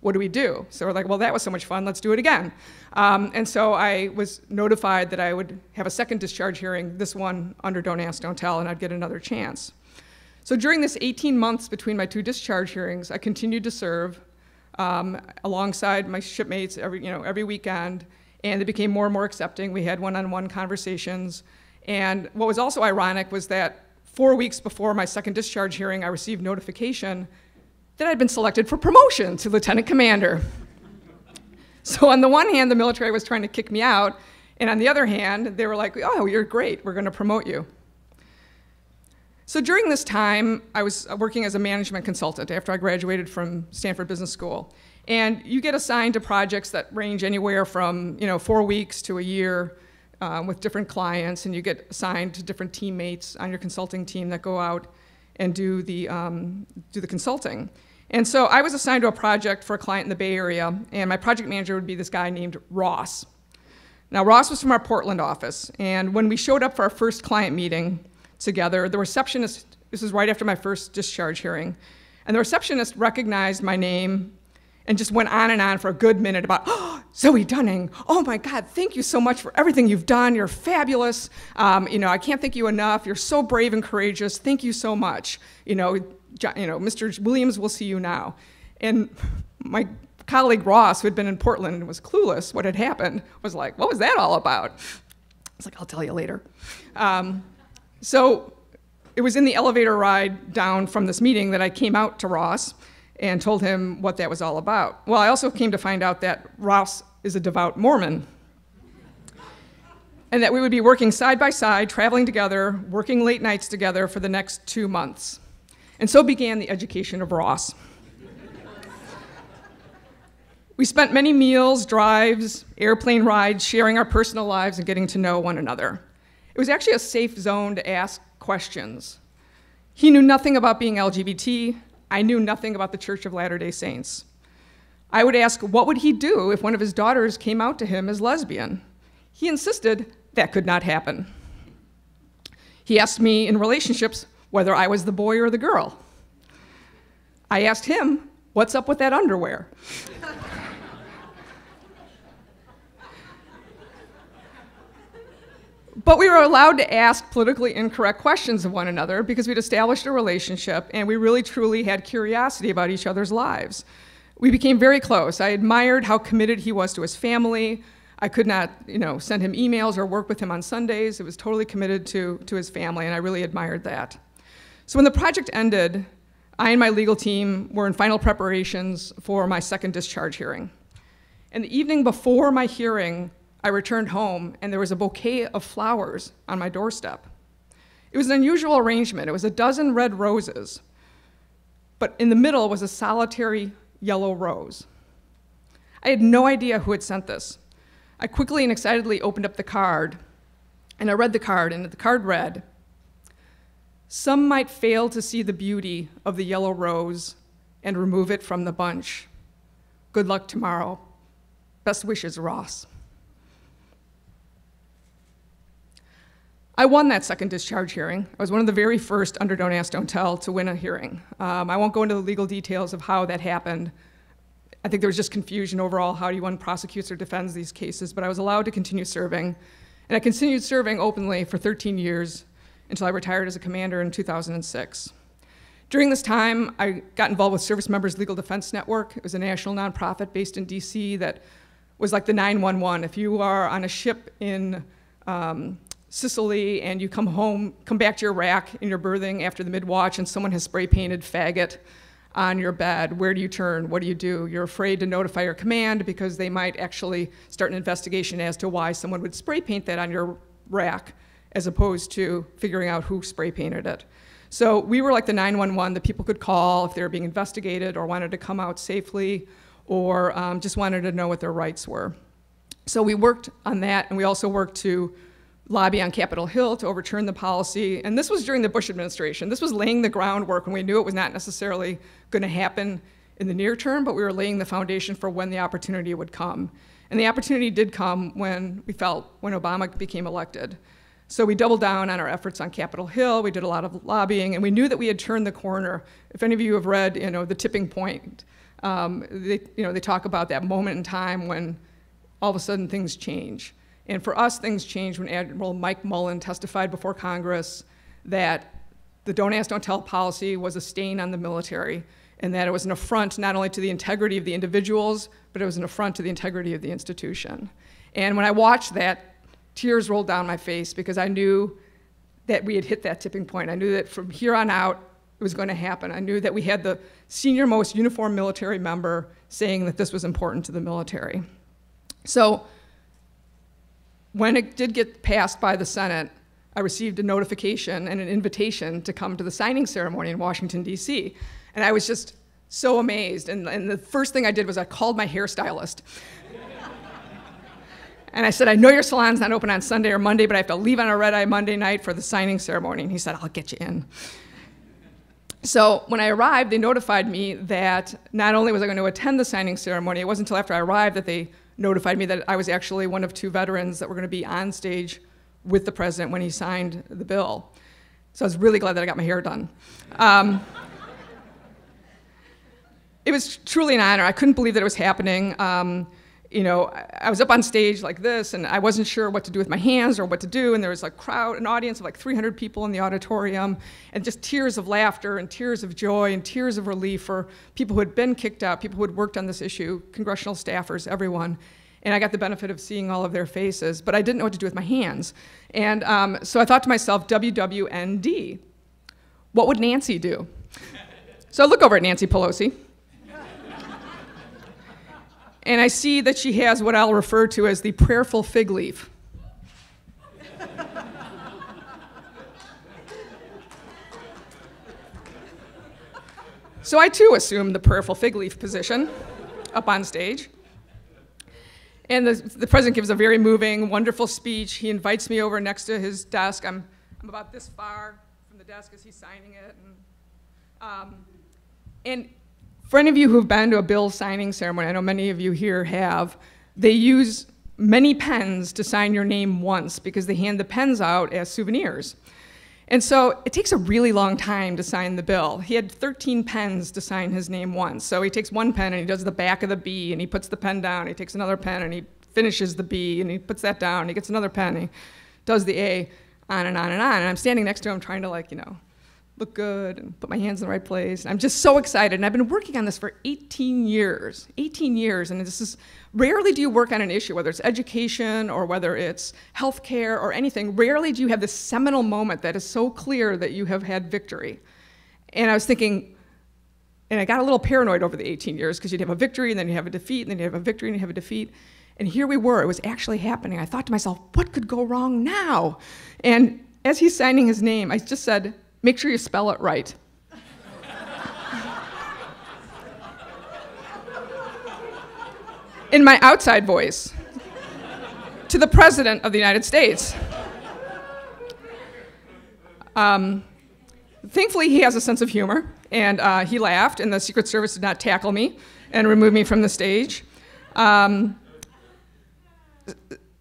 What do we do? So we're like, well, that was so much fun, let's do it again. Um, and so I was notified that I would have a second discharge hearing, this one under Don't Ask, Don't Tell, and I'd get another chance. So during this 18 months between my two discharge hearings, I continued to serve um, alongside my shipmates every, you know, every weekend, and they became more and more accepting. We had one-on-one conversations. And what was also ironic was that four weeks before my second discharge hearing, I received notification that I'd been selected for promotion to lieutenant commander. So on the one hand, the military was trying to kick me out, and on the other hand, they were like, oh, you're great, we're gonna promote you. So during this time, I was working as a management consultant after I graduated from Stanford Business School. And you get assigned to projects that range anywhere from you know, four weeks to a year um, with different clients, and you get assigned to different teammates on your consulting team that go out and do the, um, do the consulting. And so I was assigned to a project for a client in the Bay Area, and my project manager would be this guy named Ross. Now, Ross was from our Portland office, and when we showed up for our first client meeting, together. The receptionist, this is right after my first discharge hearing, and the receptionist recognized my name and just went on and on for a good minute about, oh, [gasps] Zoe Dunning, oh my God, thank you so much for everything you've done. You're fabulous. Um, you know, I can't thank you enough. You're so brave and courageous. Thank you so much. You know, you know, Mr. Williams will see you now. And my colleague Ross, who had been in Portland and was clueless what had happened, was like, what was that all about? I was like, I'll tell you later. Um, so it was in the elevator ride down from this meeting that I came out to Ross and told him what that was all about. Well, I also came to find out that Ross is a devout Mormon. And that we would be working side by side, traveling together, working late nights together for the next two months. And so began the education of Ross. we spent many meals, drives, airplane rides, sharing our personal lives and getting to know one another. It was actually a safe zone to ask questions. He knew nothing about being LGBT, I knew nothing about the Church of Latter day Saints. I would ask, what would he do if one of his daughters came out to him as lesbian? He insisted that could not happen. He asked me in relationships whether I was the boy or the girl. I asked him, what's up with that underwear? [laughs] But we were allowed to ask politically incorrect questions of one another because we'd established a relationship and we really truly had curiosity about each other's lives. We became very close. I admired how committed he was to his family. I could not, you know, send him emails or work with him on Sundays. It was totally committed to, to his family, and I really admired that. So when the project ended, I and my legal team were in final preparations for my second discharge hearing. And the evening before my hearing, I returned home and there was a bouquet of flowers on my doorstep. It was an unusual arrangement. It was a dozen red roses, but in the middle was a solitary yellow rose. I had no idea who had sent this. I quickly and excitedly opened up the card, and I read the card, and the card read Some might fail to see the beauty of the yellow rose and remove it from the bunch. Good luck tomorrow. Best wishes, Ross. I won that second discharge hearing. I was one of the very first under Don't Ask, Don't Tell to win a hearing. Um, I won't go into the legal details of how that happened. I think there was just confusion overall how do one prosecutes or defends these cases, but I was allowed to continue serving. And I continued serving openly for 13 years until I retired as a commander in 2006. During this time, I got involved with Service Members Legal Defense Network. It was a national nonprofit based in DC that was like the 911. If you are on a ship in um, Sicily and you come home, come back to your rack in your berthing after the mid-watch and someone has spray painted faggot on your bed, where do you turn? What do you do? You're afraid to notify your command because they might actually start an investigation as to why someone would spray paint that on your rack as opposed to figuring out who spray painted it. So we were like the 911 that people could call if they were being investigated or wanted to come out safely or um, just wanted to know what their rights were. So we worked on that and we also worked to lobby on Capitol Hill to overturn the policy. And this was during the Bush administration. This was laying the groundwork when we knew it was not necessarily going to happen in the near term, but we were laying the foundation for when the opportunity would come. And the opportunity did come when we felt when Obama became elected. So we doubled down on our efforts on Capitol Hill. We did a lot of lobbying, and we knew that we had turned the corner. If any of you have read, you know, the tipping point, um, they, you know, they talk about that moment in time when all of a sudden things change. And for us, things changed when Admiral Mike Mullen testified before Congress that the don't ask, don't tell policy was a stain on the military and that it was an affront not only to the integrity of the individuals, but it was an affront to the integrity of the institution. And when I watched that, tears rolled down my face because I knew that we had hit that tipping point. I knew that from here on out, it was going to happen. I knew that we had the senior most uniformed military member saying that this was important to the military. So when it did get passed by the Senate, I received a notification and an invitation to come to the signing ceremony in Washington, D.C. And I was just so amazed. And, and the first thing I did was I called my hairstylist. [laughs] and I said, I know your salon's not open on Sunday or Monday, but I have to leave on a red eye Monday night for the signing ceremony. And he said, I'll get you in. So when I arrived, they notified me that not only was I going to attend the signing ceremony, it wasn't until after I arrived that they notified me that I was actually one of two veterans that were going to be on stage with the president when he signed the bill. So I was really glad that I got my hair done. Um, it was truly an honor. I couldn't believe that it was happening. Um, you know, I was up on stage like this, and I wasn't sure what to do with my hands or what to do, and there was a crowd, an audience of like 300 people in the auditorium, and just tears of laughter and tears of joy and tears of relief for people who had been kicked out, people who had worked on this issue, congressional staffers, everyone. And I got the benefit of seeing all of their faces, but I didn't know what to do with my hands. And um, so I thought to myself, WWND, what would Nancy do? so I look over at Nancy Pelosi, and I see that she has what I'll refer to as the prayerful fig leaf. so I too assume the prayerful fig leaf position up on stage. And the, the president gives a very moving, wonderful speech. He invites me over next to his desk. I'm, I'm about this far from the desk as he's signing it. And, um, and for any of you who've been to a bill signing ceremony, I know many of you here have, they use many pens to sign your name once because they hand the pens out as souvenirs. And so it takes a really long time to sign the bill. He had 13 pens to sign his name once. So he takes one pen and he does the back of the B and he puts the pen down. He takes another pen and he finishes the B and he puts that down. He gets another pen and he does the A, on and on and on. And I'm standing next to him trying to like, you know, look good and put my hands in the right place. And I'm just so excited. And I've been working on this for 18 years, 18 years. And this is rarely do you work on an issue, whether it's education or whether it's healthcare or anything. Rarely do you have this seminal moment that is so clear that you have had victory. And I was thinking, and I got a little paranoid over the 18 years because you'd have a victory and then you have a defeat and then you have a victory and you have a defeat. And here we were, it was actually happening. I thought to myself, what could go wrong now? And as he's signing his name, I just said, Make sure you spell it right. In my outside voice, to the President of the United States. Um, thankfully, he has a sense of humor, and uh, he laughed, and the Secret Service did not tackle me and remove me from the stage. Um,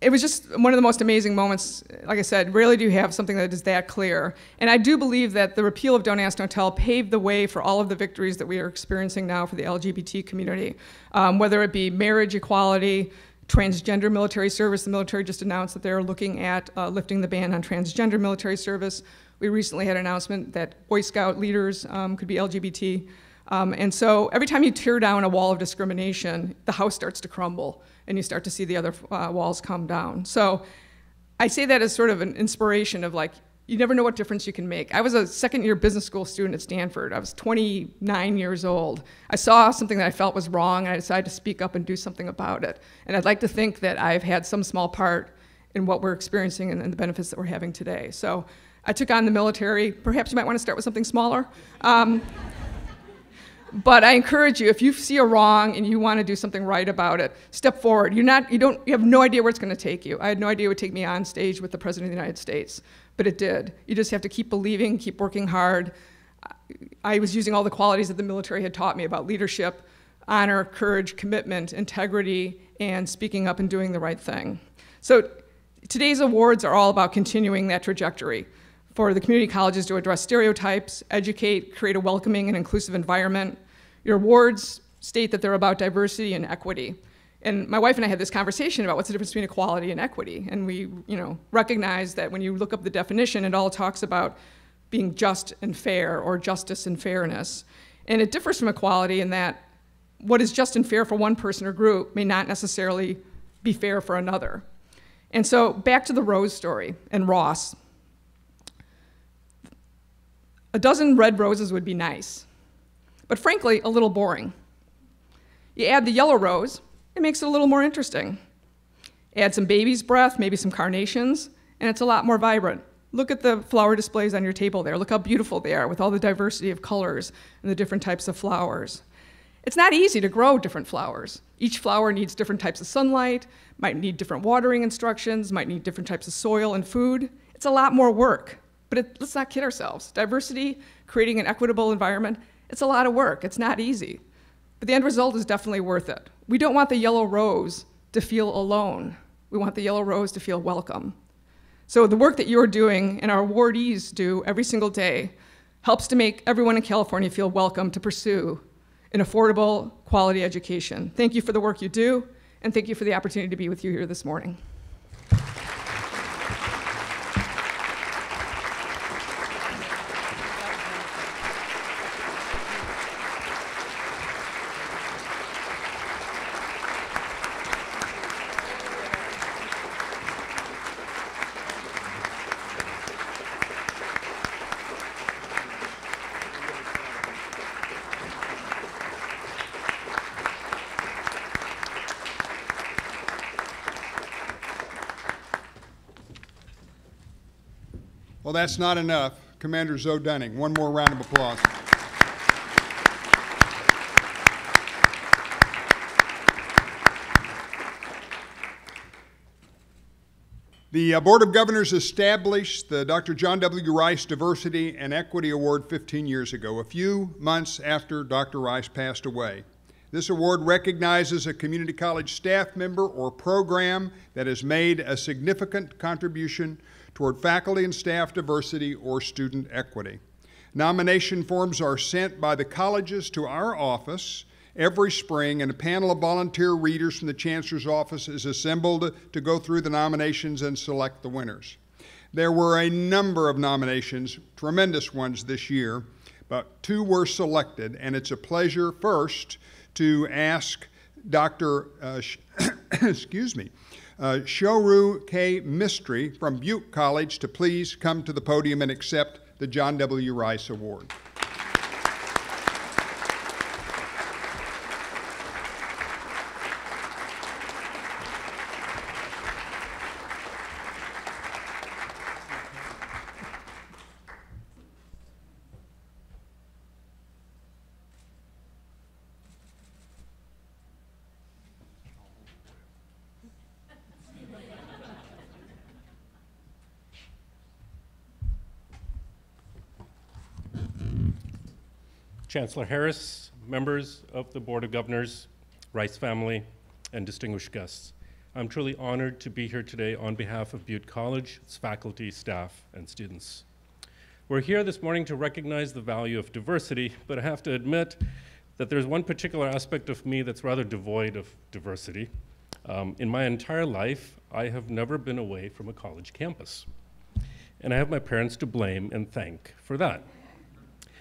it was just one of the most amazing moments. Like I said, rarely do you have something that is that clear. And I do believe that the repeal of Don't Ask, Don't Tell paved the way for all of the victories that we are experiencing now for the LGBT community, um, whether it be marriage equality, transgender military service. The military just announced that they're looking at uh, lifting the ban on transgender military service. We recently had an announcement that Boy Scout leaders um, could be LGBT. Um, and so every time you tear down a wall of discrimination, the house starts to crumble and you start to see the other uh, walls come down. So I say that as sort of an inspiration of like, you never know what difference you can make. I was a second year business school student at Stanford. I was 29 years old. I saw something that I felt was wrong and I decided to speak up and do something about it. And I'd like to think that I've had some small part in what we're experiencing and, the benefits that we're having today. So I took on the military. Perhaps you might want to start with something smaller. Um, but I encourage you, if you see a wrong and you want to do something right about it, step forward. You're not, you don't, you have no idea where it's going to take you. I had no idea it would take me on stage with the President of the United States, but it did. You just have to keep believing, keep working hard. I was using all the qualities that the military had taught me about leadership, honor, courage, commitment, integrity, and speaking up and doing the right thing. So today's awards are all about continuing that trajectory for the community colleges to address stereotypes, educate, create a welcoming and inclusive environment. Your awards state that they're about diversity and equity. And my wife and I had this conversation about what's the difference between equality and equity. And we, you know, recognize that when you look up the definition, it all talks about being just and fair or justice and fairness. And it differs from equality in that what is just and fair for one person or group may not necessarily be fair for another. And so back to the Rose story and Ross. A dozen red roses would be nice, but frankly, a little boring. You add the yellow rose, it makes it a little more interesting. Add some baby's breath, maybe some carnations, and it's a lot more vibrant. Look at the flower displays on your table there. Look how beautiful they are with all the diversity of colors and the different types of flowers. It's not easy to grow different flowers. Each flower needs different types of sunlight, might need different watering instructions, might need different types of soil and food. It's a lot more work. But it, let's not kid ourselves. Diversity, creating an equitable environment, it's a lot of work. It's not easy. But the end result is definitely worth it. We don't want the yellow rose to feel alone. We want the yellow rose to feel welcome. So the work that you're doing and our awardees do every single day helps to make everyone in California feel welcome to pursue an affordable, quality education. Thank you for the work you do, and thank you for the opportunity to be with you here this morning. Well, that's not enough. Commander Zoe Dunning, one more round of applause. The uh, Board of Governors established the Dr. John W. Rice Diversity and Equity Award 15 years ago, a few months after Dr. Rice passed away. This award recognizes a community college staff member or program that has made a significant contribution toward faculty and staff diversity or student equity. Nomination forms are sent by the colleges to our office every spring, and a panel of volunteer readers from the Chancellor's office is assembled to go through the nominations and select the winners. There were a number of nominations, tremendous ones this year, but two were selected, and it's a pleasure first to ask Dr. Uh, [coughs] excuse me, uh, Shoru K. Mistry from Butte College to please come to the podium and accept the John W. Rice Award. Chancellor Harris, members of the Board of Governors, Rice family, and distinguished guests. I'm truly honored to be here today on behalf of Butte College, its faculty, staff, and students. We're here this morning to recognize the value of diversity, but I have to admit that there's one particular aspect of me that's rather devoid of diversity. Um, in my entire life, I have never been away from a college campus. And I have my parents to blame and thank for that.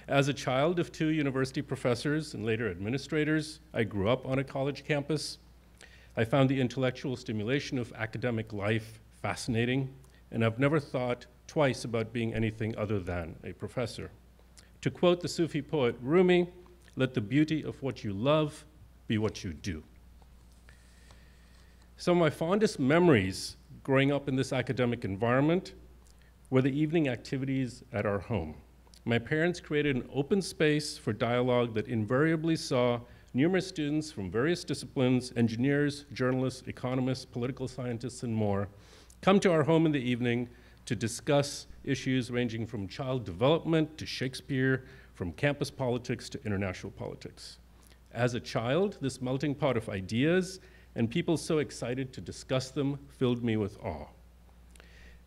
As a child of two university professors and later administrators, I grew up on a college campus. I found the intellectual stimulation of academic life fascinating, and I've never thought twice about being anything other than a professor. To quote the Sufi poet Rumi, let the beauty of what you love be what you do. Some of my fondest memories growing up in this academic environment were the evening activities at our home my parents created an open space for dialogue that invariably saw numerous students from various disciplines, engineers, journalists, economists, political scientists, and more, come to our home in the evening to discuss issues ranging from child development to Shakespeare, from campus politics to international politics. As a child, this melting pot of ideas and people so excited to discuss them filled me with awe.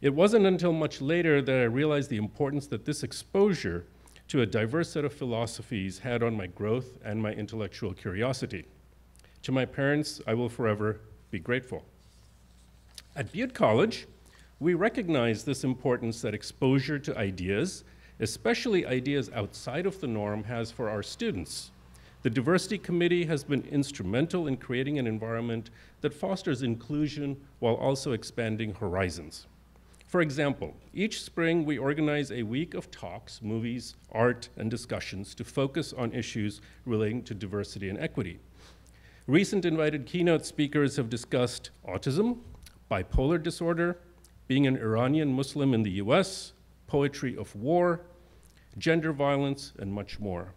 It wasn't until much later that I realized the importance that this exposure to a diverse set of philosophies had on my growth and my intellectual curiosity. To my parents, I will forever be grateful. At Butte College, we recognize this importance that exposure to ideas, especially ideas outside of the norm, has for our students. The Diversity Committee has been instrumental in creating an environment that fosters inclusion while also expanding horizons. For example, each spring we organize a week of talks, movies, art, and discussions to focus on issues relating to diversity and equity. Recent invited keynote speakers have discussed autism, bipolar disorder, being an Iranian Muslim in the US, poetry of war, gender violence, and much more.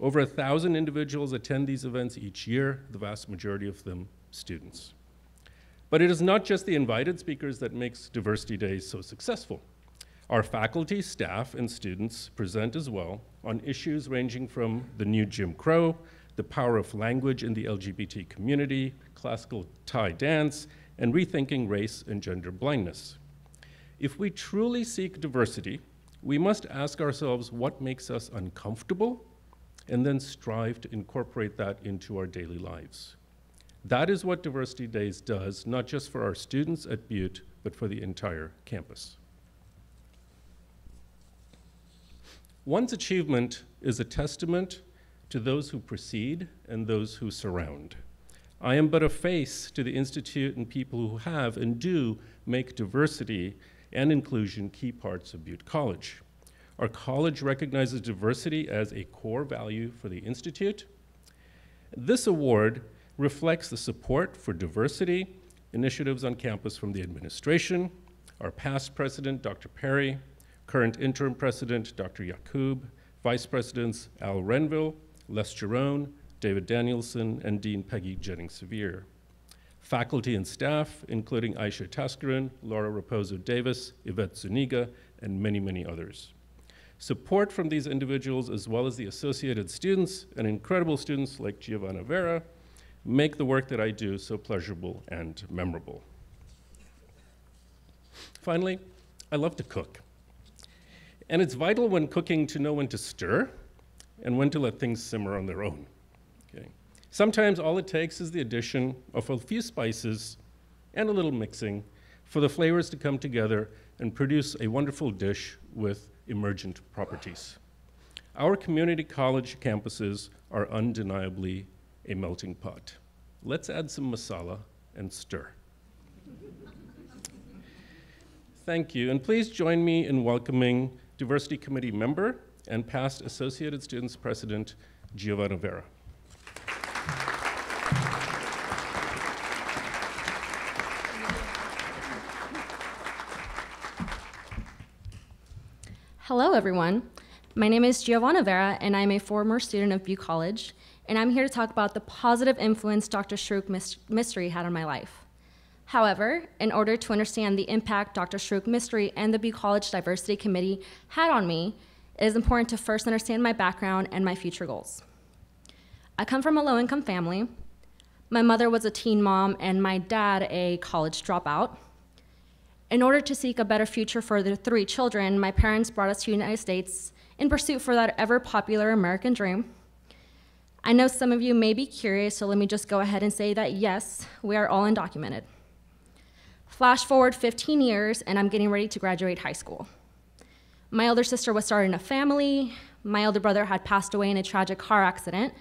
Over a thousand individuals attend these events each year, the vast majority of them students. But it is not just the invited speakers that makes Diversity Days so successful. Our faculty, staff, and students present as well on issues ranging from the new Jim Crow, the power of language in the LGBT community, classical Thai dance, and rethinking race and gender blindness. If we truly seek diversity, we must ask ourselves what makes us uncomfortable and then strive to incorporate that into our daily lives. That is what Diversity Days does, not just for our students at Butte, but for the entire campus. One's achievement is a testament to those who precede and those who surround. I am but a face to the Institute and people who have and do make diversity and inclusion key parts of Butte College. Our college recognizes diversity as a core value for the Institute. This award reflects the support for diversity initiatives on campus from the administration, our past president, Dr. Perry, current interim president Dr. Yacoub, vice presidents Al Renville, Les Jerome, David Danielson, and Dean Peggy Jennings-Sevier. Faculty and staff, including Aisha Taskaran, Laura Raposo Davis, Yvette Zuniga, and many, many others. Support from these individuals, as well as the associated students and incredible students like Giovanna Vera, make the work that I do so pleasurable and memorable. Finally, I love to cook. And it's vital when cooking to know when to stir and when to let things simmer on their own. Okay. Sometimes all it takes is the addition of a few spices and a little mixing for the flavors to come together and produce a wonderful dish with emergent properties. Our community college campuses are undeniably a melting pot. Let's add some masala and stir. Thank you, and please join me in welcoming Diversity Committee member and past Associated Students President Giovanna Vera. Hello, everyone. My name is Giovanna Vera, and I'm a former student of Butte College, and I'm here to talk about the positive influence Dr. Shrook Mistry had on my life. However, in order to understand the impact Dr. Shrook Mistry and the Butte College Diversity Committee had on me, it is important to first understand my background and my future goals. I come from a low income family. My mother was a teen mom, and my dad a college dropout. In order to seek a better future for the three children, my parents brought us to the United States in pursuit for that ever popular American dream. I know some of you may be curious, so let me just go ahead and say that yes, we are all undocumented. Flash forward 15 years, and I'm getting ready to graduate high school. My elder sister was starting a family, my elder brother had passed away in a tragic car accident,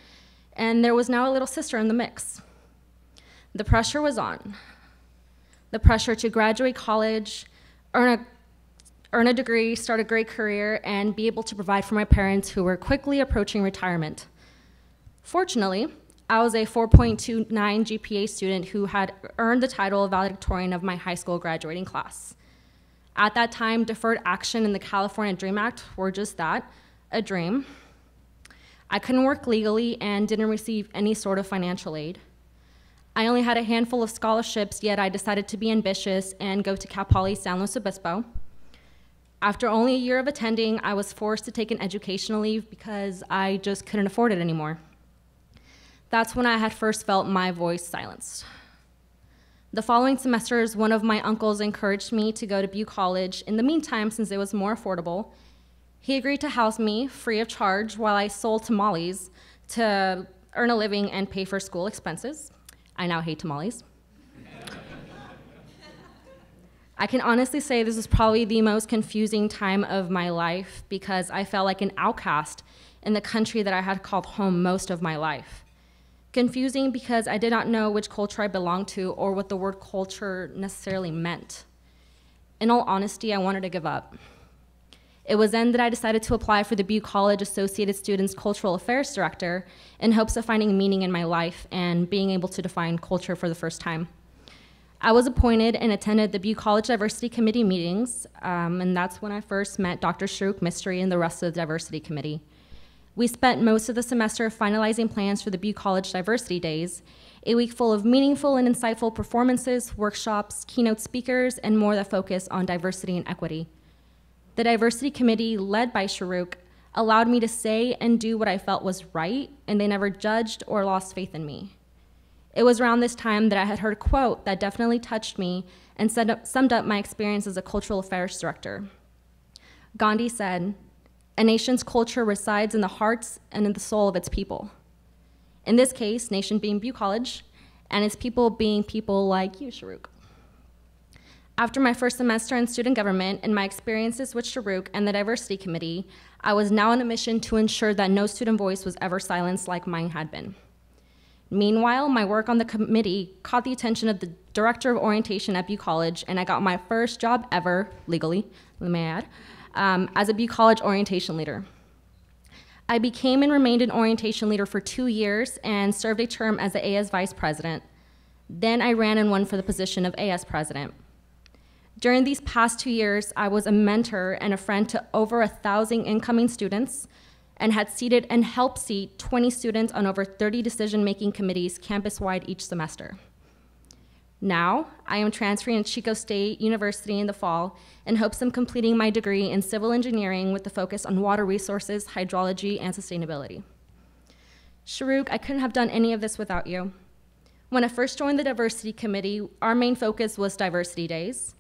and there was now a little sister in the mix. The pressure was on the pressure to graduate college, earn a, earn a degree, start a great career, and be able to provide for my parents who were quickly approaching retirement. Fortunately, I was a 4.29 GPA student who had earned the title of valedictorian of my high school graduating class. At that time, deferred action in the California Dream Act were just that a dream. I couldn't work legally and didn't receive any sort of financial aid. I only had a handful of scholarships, yet I decided to be ambitious and go to Cal Poly San Luis Obispo. After only a year of attending, I was forced to take an educational leave because I just couldn't afford it anymore. That's when I had first felt my voice silenced. The following semesters, one of my uncles encouraged me to go to Butte College in the meantime, since it was more affordable. He agreed to house me free of charge while I sold tamales to earn a living and pay for school expenses. I now hate tamales. I can honestly say this was probably the most confusing time of my life because I felt like an outcast in the country that I had called home most of my life. Confusing because I did not know which culture I belonged to or what the word culture necessarily meant. In all honesty, I wanted to give up. It was then that I decided to apply for the Butte College Associated Students Cultural Affairs Director in hopes of finding meaning in my life and being able to define culture for the first time. I was appointed and attended the Butte College Diversity Committee meetings, um, and that's when I first met Dr. Sharuk Mistry and the rest of the Diversity Committee. We spent most of the semester finalizing plans for the Butte College Diversity Days, a week full of meaningful and insightful performances, workshops, keynote speakers, and more that focus on diversity and equity. The diversity committee, led by Sharuk, allowed me to say and do what I felt was right, and they never judged or lost faith in me. It was around this time that I had heard a quote that definitely touched me and summed up my experience as a cultural affairs director. Gandhi said, A nation's culture resides in the hearts and in the soul of its people. In this case, nation being Butte College, and its people being people like you, Sharuk. After my first semester in student government and my experiences with Sharuk and the Diversity Committee, I was now on a mission to ensure that no student voice was ever silenced like mine had been. Meanwhile, my work on the committee caught the attention of the director of orientation at Butte College, and I got my first job ever, legally, let me add, um, as a Butte College orientation leader. I became and remained an orientation leader for two years and served a term as the AS vice president. Then I ran and won for the position of AS president. During these past two years, I was a mentor and a friend to over a thousand incoming students and had seated and helped seat 20 students on over 30 decision-making committees campus-wide each semester. Now, I am transferring to Chico State University in the fall in hopes of completing my degree in civil engineering with the focus on water resources, hydrology, and sustainability. Sharuk, I couldn't have done any of this without you. When I first joined the diversity committee, our main focus was diversity days.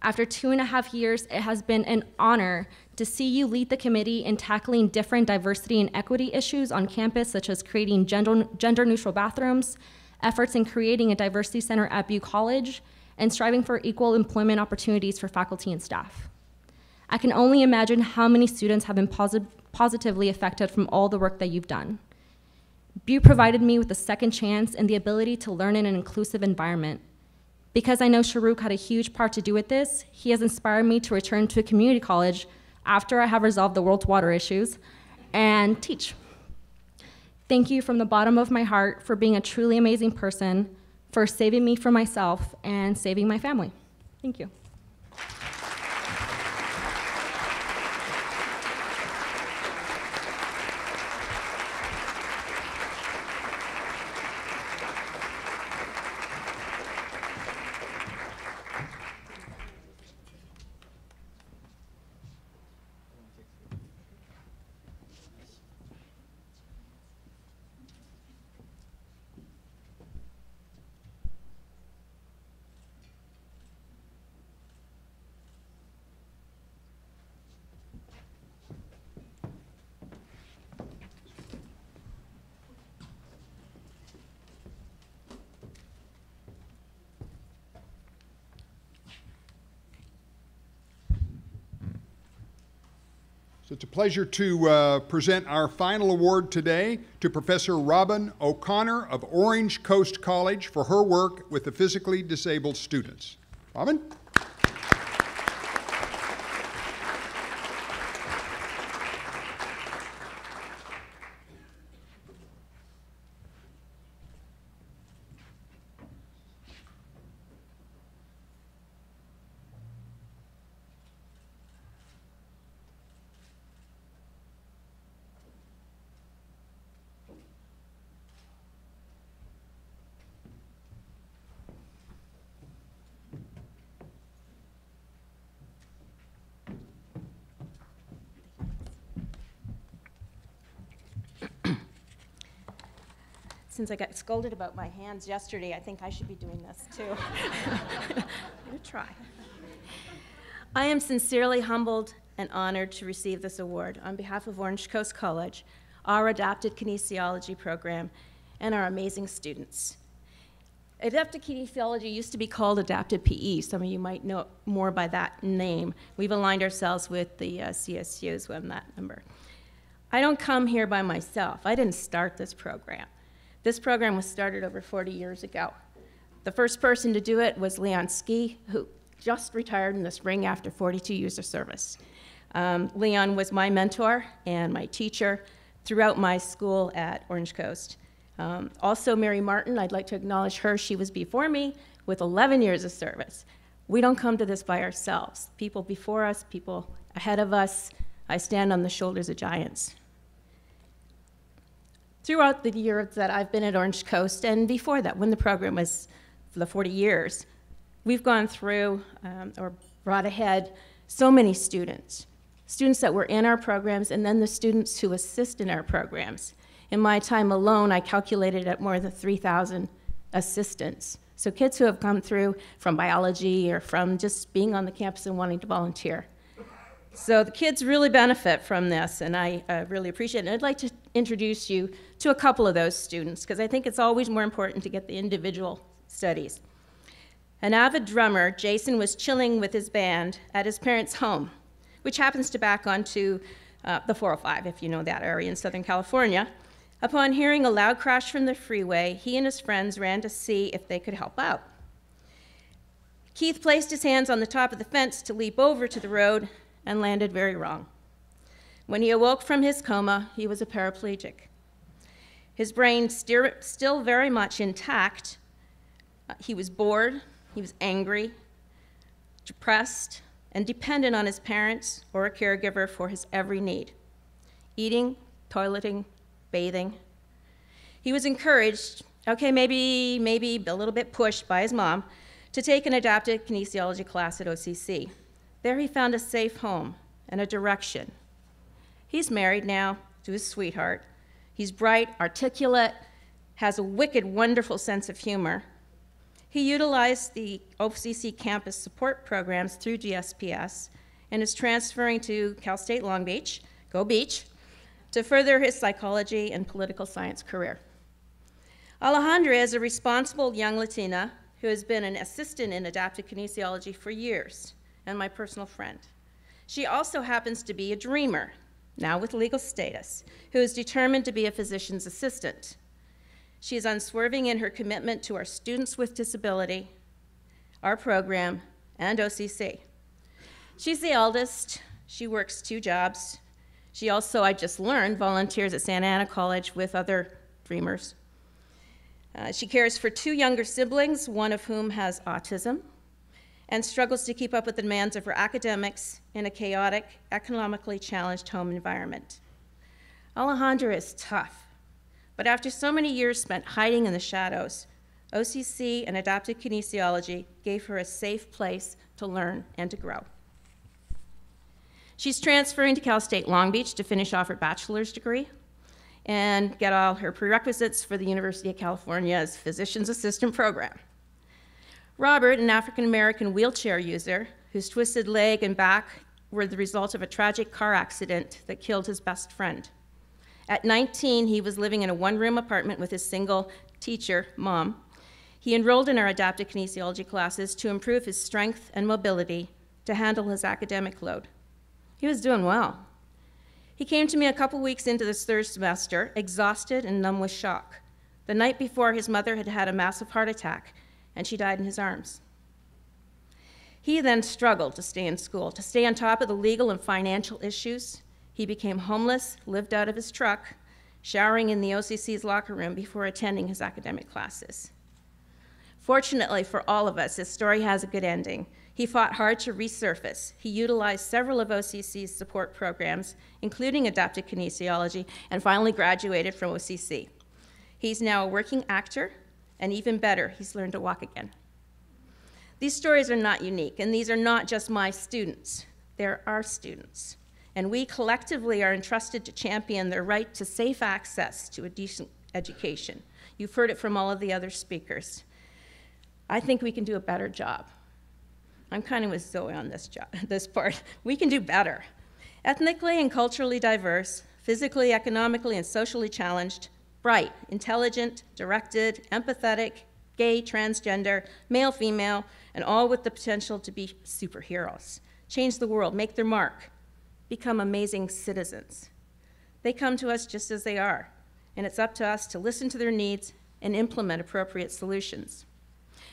After two and a half years, it has been an honor to see you lead the committee in tackling different diversity and equity issues on campus, such as creating gender, gender neutral bathrooms, efforts in creating a diversity center at Butte College, and striving for equal employment opportunities for faculty and staff. I can only imagine how many students have been posi positively affected from all the work that you've done. Butte provided me with a second chance and the ability to learn in an inclusive environment because I know Sharuk had a huge part to do with this, he has inspired me to return to a community college after I have resolved the world's water issues and teach. Thank you from the bottom of my heart for being a truly amazing person, for saving me from myself and saving my family. Thank you. So it's a pleasure to uh, present our final award today to Professor Robin O'Connor of Orange Coast College for her work with the physically disabled students. Robin? Since I got scolded about my hands yesterday, I think I should be doing this too. I'm going to try. I am sincerely humbled and honored to receive this award on behalf of Orange Coast College, our adapted kinesiology program, and our amazing students. Adapted kinesiology used to be called adapted PE. Some of you might know more by that name. We've aligned ourselves with the uh, CSUs when that number. I don't come here by myself. I didn't start this program. This program was started over 40 years ago. The first person to do it was Leon Ski, who just retired in the spring after 42 years of service. Um, Leon was my mentor and my teacher throughout my school at Orange Coast. Um, also, Mary Martin, I'd like to acknowledge her. She was before me with 11 years of service. We don't come to this by ourselves. People before us, people ahead of us, I stand on the shoulders of giants throughout the years that I've been at Orange Coast and before that, when the program was for the 40 years, we've gone through um, or brought ahead so many students. Students that were in our programs and then the students who assist in our programs. In my time alone, I calculated at more than 3,000 assistants. So kids who have come through from biology or from just being on the campus and wanting to volunteer. So the kids really benefit from this, and I uh, really appreciate it. And I'd like to introduce you to a couple of those students, because I think it's always more important to get the individual studies. An avid drummer, Jason was chilling with his band at his parents' home, which happens to back onto uh, the 405, if you know that area in Southern California. Upon hearing a loud crash from the freeway, he and his friends ran to see if they could help out. Keith placed his hands on the top of the fence to leap over to the road and landed very wrong. When he awoke from his coma, he was a paraplegic. His brain still very much intact. Uh, he was bored, he was angry, depressed, and dependent on his parents or a caregiver for his every need eating, toileting, bathing. He was encouraged, okay, maybe, maybe a little bit pushed by his mom, to take an adapted kinesiology class at OCC. There he found a safe home and a direction. He's married now to his sweetheart. He's bright, articulate, has a wicked, wonderful sense of humor. He utilized the OCC campus support programs through DSPS and is transferring to Cal State Long Beach, go Beach, to further his psychology and political science career. Alejandra is a responsible young Latina who has been an assistant in adaptive kinesiology for years and my personal friend. She also happens to be a dreamer, now with legal status, who is determined to be a physician's assistant. She is unswerving in her commitment to our students with disability, our program, and OCC. She's the eldest. She works two jobs. She also, I just learned, volunteers at Santa Ana College with other dreamers. Uh, she cares for two younger siblings, one of whom has autism, and struggles to keep up with the demands of her academics in a chaotic, economically challenged home environment. Alejandra is tough, but after so many years spent hiding in the shadows, OCC and adaptive kinesiology gave her a safe place to learn and to grow. She's transferring to Cal State Long Beach to finish off her bachelor's degree and get all her prerequisites for the University of California's Physician's Assistant Program. Robert, an African American wheelchair user whose twisted leg and back were the result of a tragic car accident that killed his best friend. At 19, he was living in a one room apartment with his single teacher, mom. He enrolled in our adaptive kinesiology classes to improve his strength and mobility to handle his academic load. He was doing well. He came to me a couple weeks into this third semester, exhausted and numb with shock. The night before, his mother had had a massive heart attack, and she died in his arms. He then struggled to stay in school, to stay on top of the legal and financial issues. He became homeless, lived out of his truck, showering in the OCC's locker room before attending his academic classes. Fortunately for all of us, his story has a good ending. He fought hard to resurface. He utilized several of OCC's support programs, including adaptive kinesiology, and finally graduated from OCC. He's now a working actor, and even better, he's learned to walk again. These stories are not unique, and these are not just my students, they're our students. And we collectively are entrusted to champion their right to safe access to a decent education. You've heard it from all of the other speakers. I think we can do a better job. I'm kind of with Zoe on this, job, [laughs] this part. We can do better. Ethnically and culturally diverse, physically, economically, and socially challenged, bright, intelligent, directed, empathetic, gay, transgender, male, female, and all with the potential to be superheroes. Change the world, make their mark, become amazing citizens. They come to us just as they are, and it's up to us to listen to their needs and implement appropriate solutions.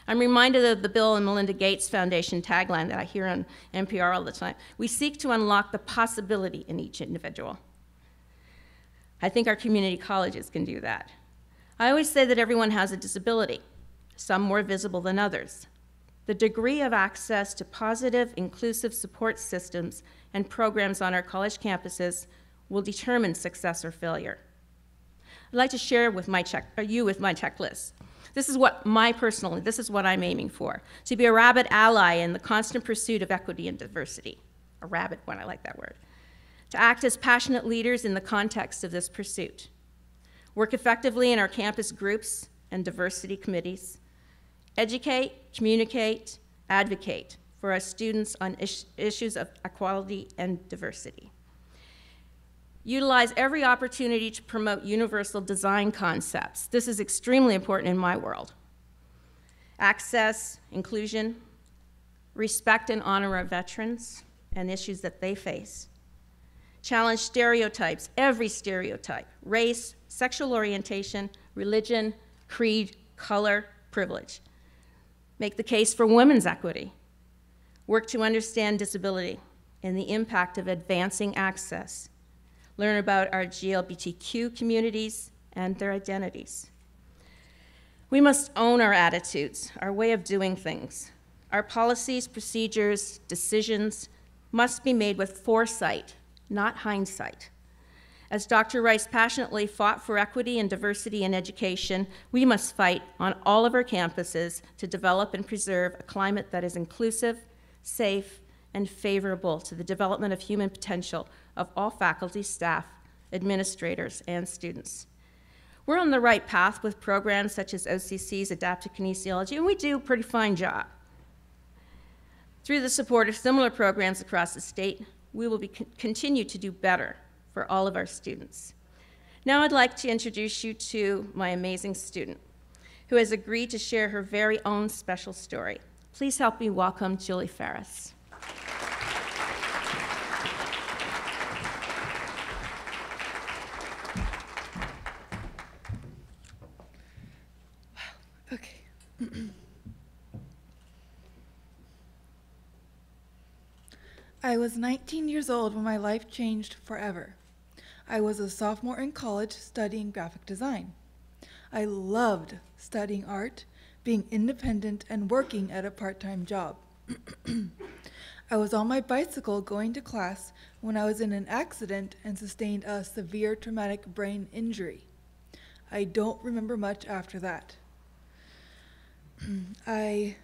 I'm reminded of the Bill and Melinda Gates Foundation tagline that I hear on NPR all the time. We seek to unlock the possibility in each individual. I think our community colleges can do that. I always say that everyone has a disability, some more visible than others. The degree of access to positive, inclusive support systems and programs on our college campuses will determine success or failure. I'd like to share with my check, or you with my checklist. This is what my personally, this is what I'm aiming for to be a rabid ally in the constant pursuit of equity and diversity. A rabid one, I like that word. To act as passionate leaders in the context of this pursuit. Work effectively in our campus groups and diversity committees. Educate, communicate, advocate for our students on is issues of equality and diversity utilize every opportunity to promote universal design concepts. This is extremely important in my world. Access, inclusion, respect and honor our veterans and issues that they face. Challenge stereotypes, every stereotype, race, sexual orientation, religion, creed, color, privilege. Make the case for women's equity. Work to understand disability and the impact of advancing access learn about our GLBTQ communities and their identities. We must own our attitudes, our way of doing things, Our policies, procedures, decisions must be made with foresight, not hindsight. As Dr. Rice passionately fought for equity and diversity in education, we must fight on all of our campuses to develop and preserve a climate that is inclusive, safe, and favorable to the development of human potential of all faculty, staff, administrators, and students. We're on the right path with programs such as OCC's Adaptive Kinesiology, and we do a pretty fine job. Through the support of similar programs across the state, we will continue to do better for all of our students. Now I'd like to introduce you to my amazing student who has agreed to share her very own special story. Please help me welcome Julie Ferris. Okay. [clears throat] I was 19 years old when my life changed forever. I was a sophomore in college studying graphic design. I loved studying art, being independent, and working at a part time job. [clears throat] I was on my bicycle going to class when I was in an accident and sustained a severe traumatic brain injury. I don't remember much after that. [clears throat] I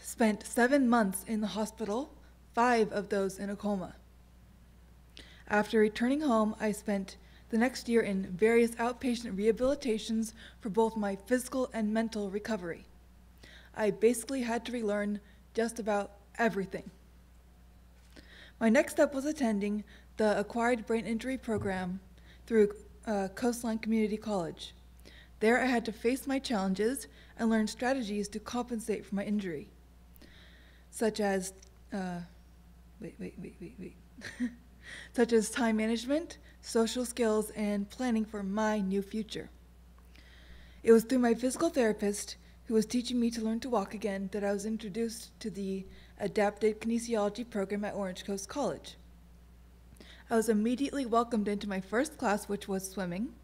spent seven months in the hospital, five of those in a coma. After returning home, I spent the next year in various outpatient rehabilitations for both my physical and mental recovery. I basically had to relearn just about everything. My next step was attending the Acquired Brain Injury Program through uh, Coastline Community College. There, I had to face my challenges and learn strategies to compensate for my injury, such as, uh, wait, wait, wait, wait, wait, [laughs] such as time management, social skills, and planning for my new future. It was through my physical therapist, who was teaching me to learn to walk again, that I was introduced to the Adapted Kinesiology program at Orange Coast College. I was immediately welcomed into my first class, which was swimming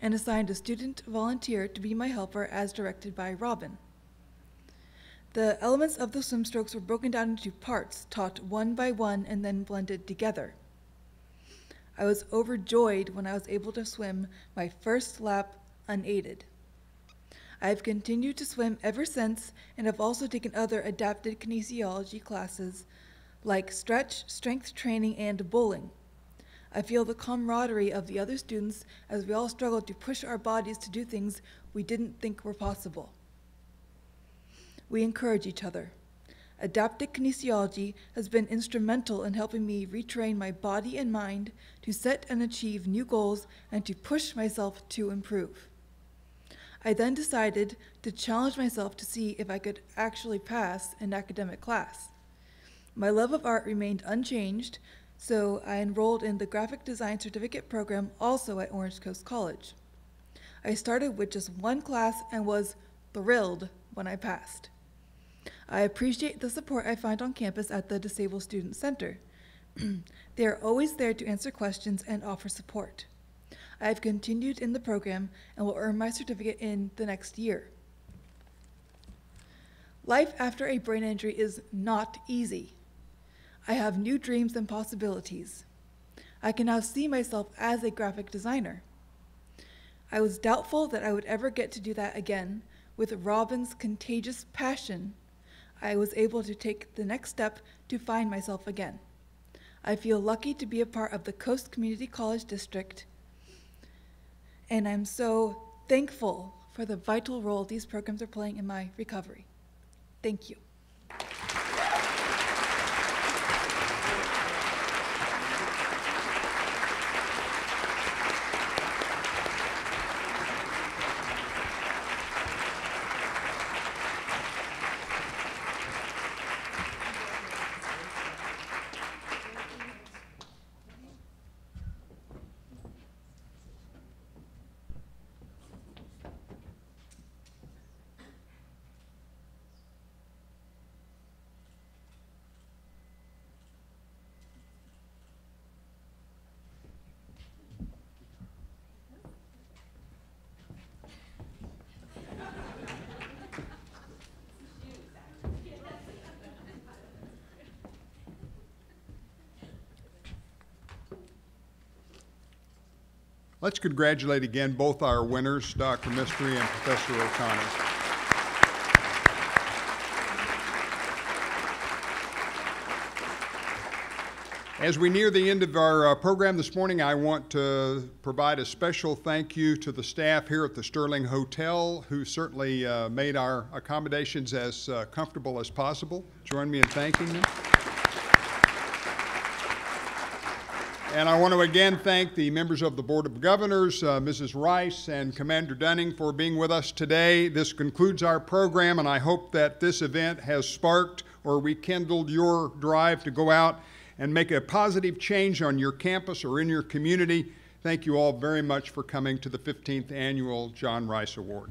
and assigned a student volunteer to be my helper as directed by Robin. The elements of the swim strokes were broken down into parts, taught one by one, and then blended together. I was overjoyed when I was able to swim my first lap unaided. I have continued to swim ever since and have also taken other adapted kinesiology classes like stretch, strength training, and bowling. I feel the camaraderie of the other students as we all struggle to push our bodies to do things we didn't think were possible. We encourage each other. Adaptive kinesiology has been instrumental in helping me retrain my body and mind to set and achieve new goals and to push myself to improve. I then decided to challenge myself to see if I could actually pass an academic class. My love of art remained unchanged, so I enrolled in the graphic design certificate program also at Orange Coast College. I started with just one class and was thrilled when I passed. I appreciate the support I find on campus at the Disabled Student Center. [clears throat] they are always there to answer questions and offer support. I have continued in the program and will earn my certificate in the next year. Life after a brain injury is not easy. I have new dreams and possibilities. I can now see myself as a graphic designer. I was doubtful that I would ever get to do that again. With Robin's contagious passion, I was able to take the next step to find myself again. I feel lucky to be a part of the Coast Community College District, and I'm so thankful for the vital role these programs are playing in my recovery. Thank you. Let's congratulate again both our winners, Dr. Mistry and Professor O'Connor. As we near the end of our uh, program this morning, I want to provide a special thank you to the staff here at the Sterling Hotel who certainly uh, made our accommodations as uh, comfortable as possible. Join me in thanking them. And I want to again thank the members of the Board of Governors, uh, Mrs. Rice and Commander Dunning for being with us today. This concludes our program, and I hope that this event has sparked or rekindled your drive to go out and make a positive change on your campus or in your community. Thank you all very much for coming to the 15th Annual John Rice Award.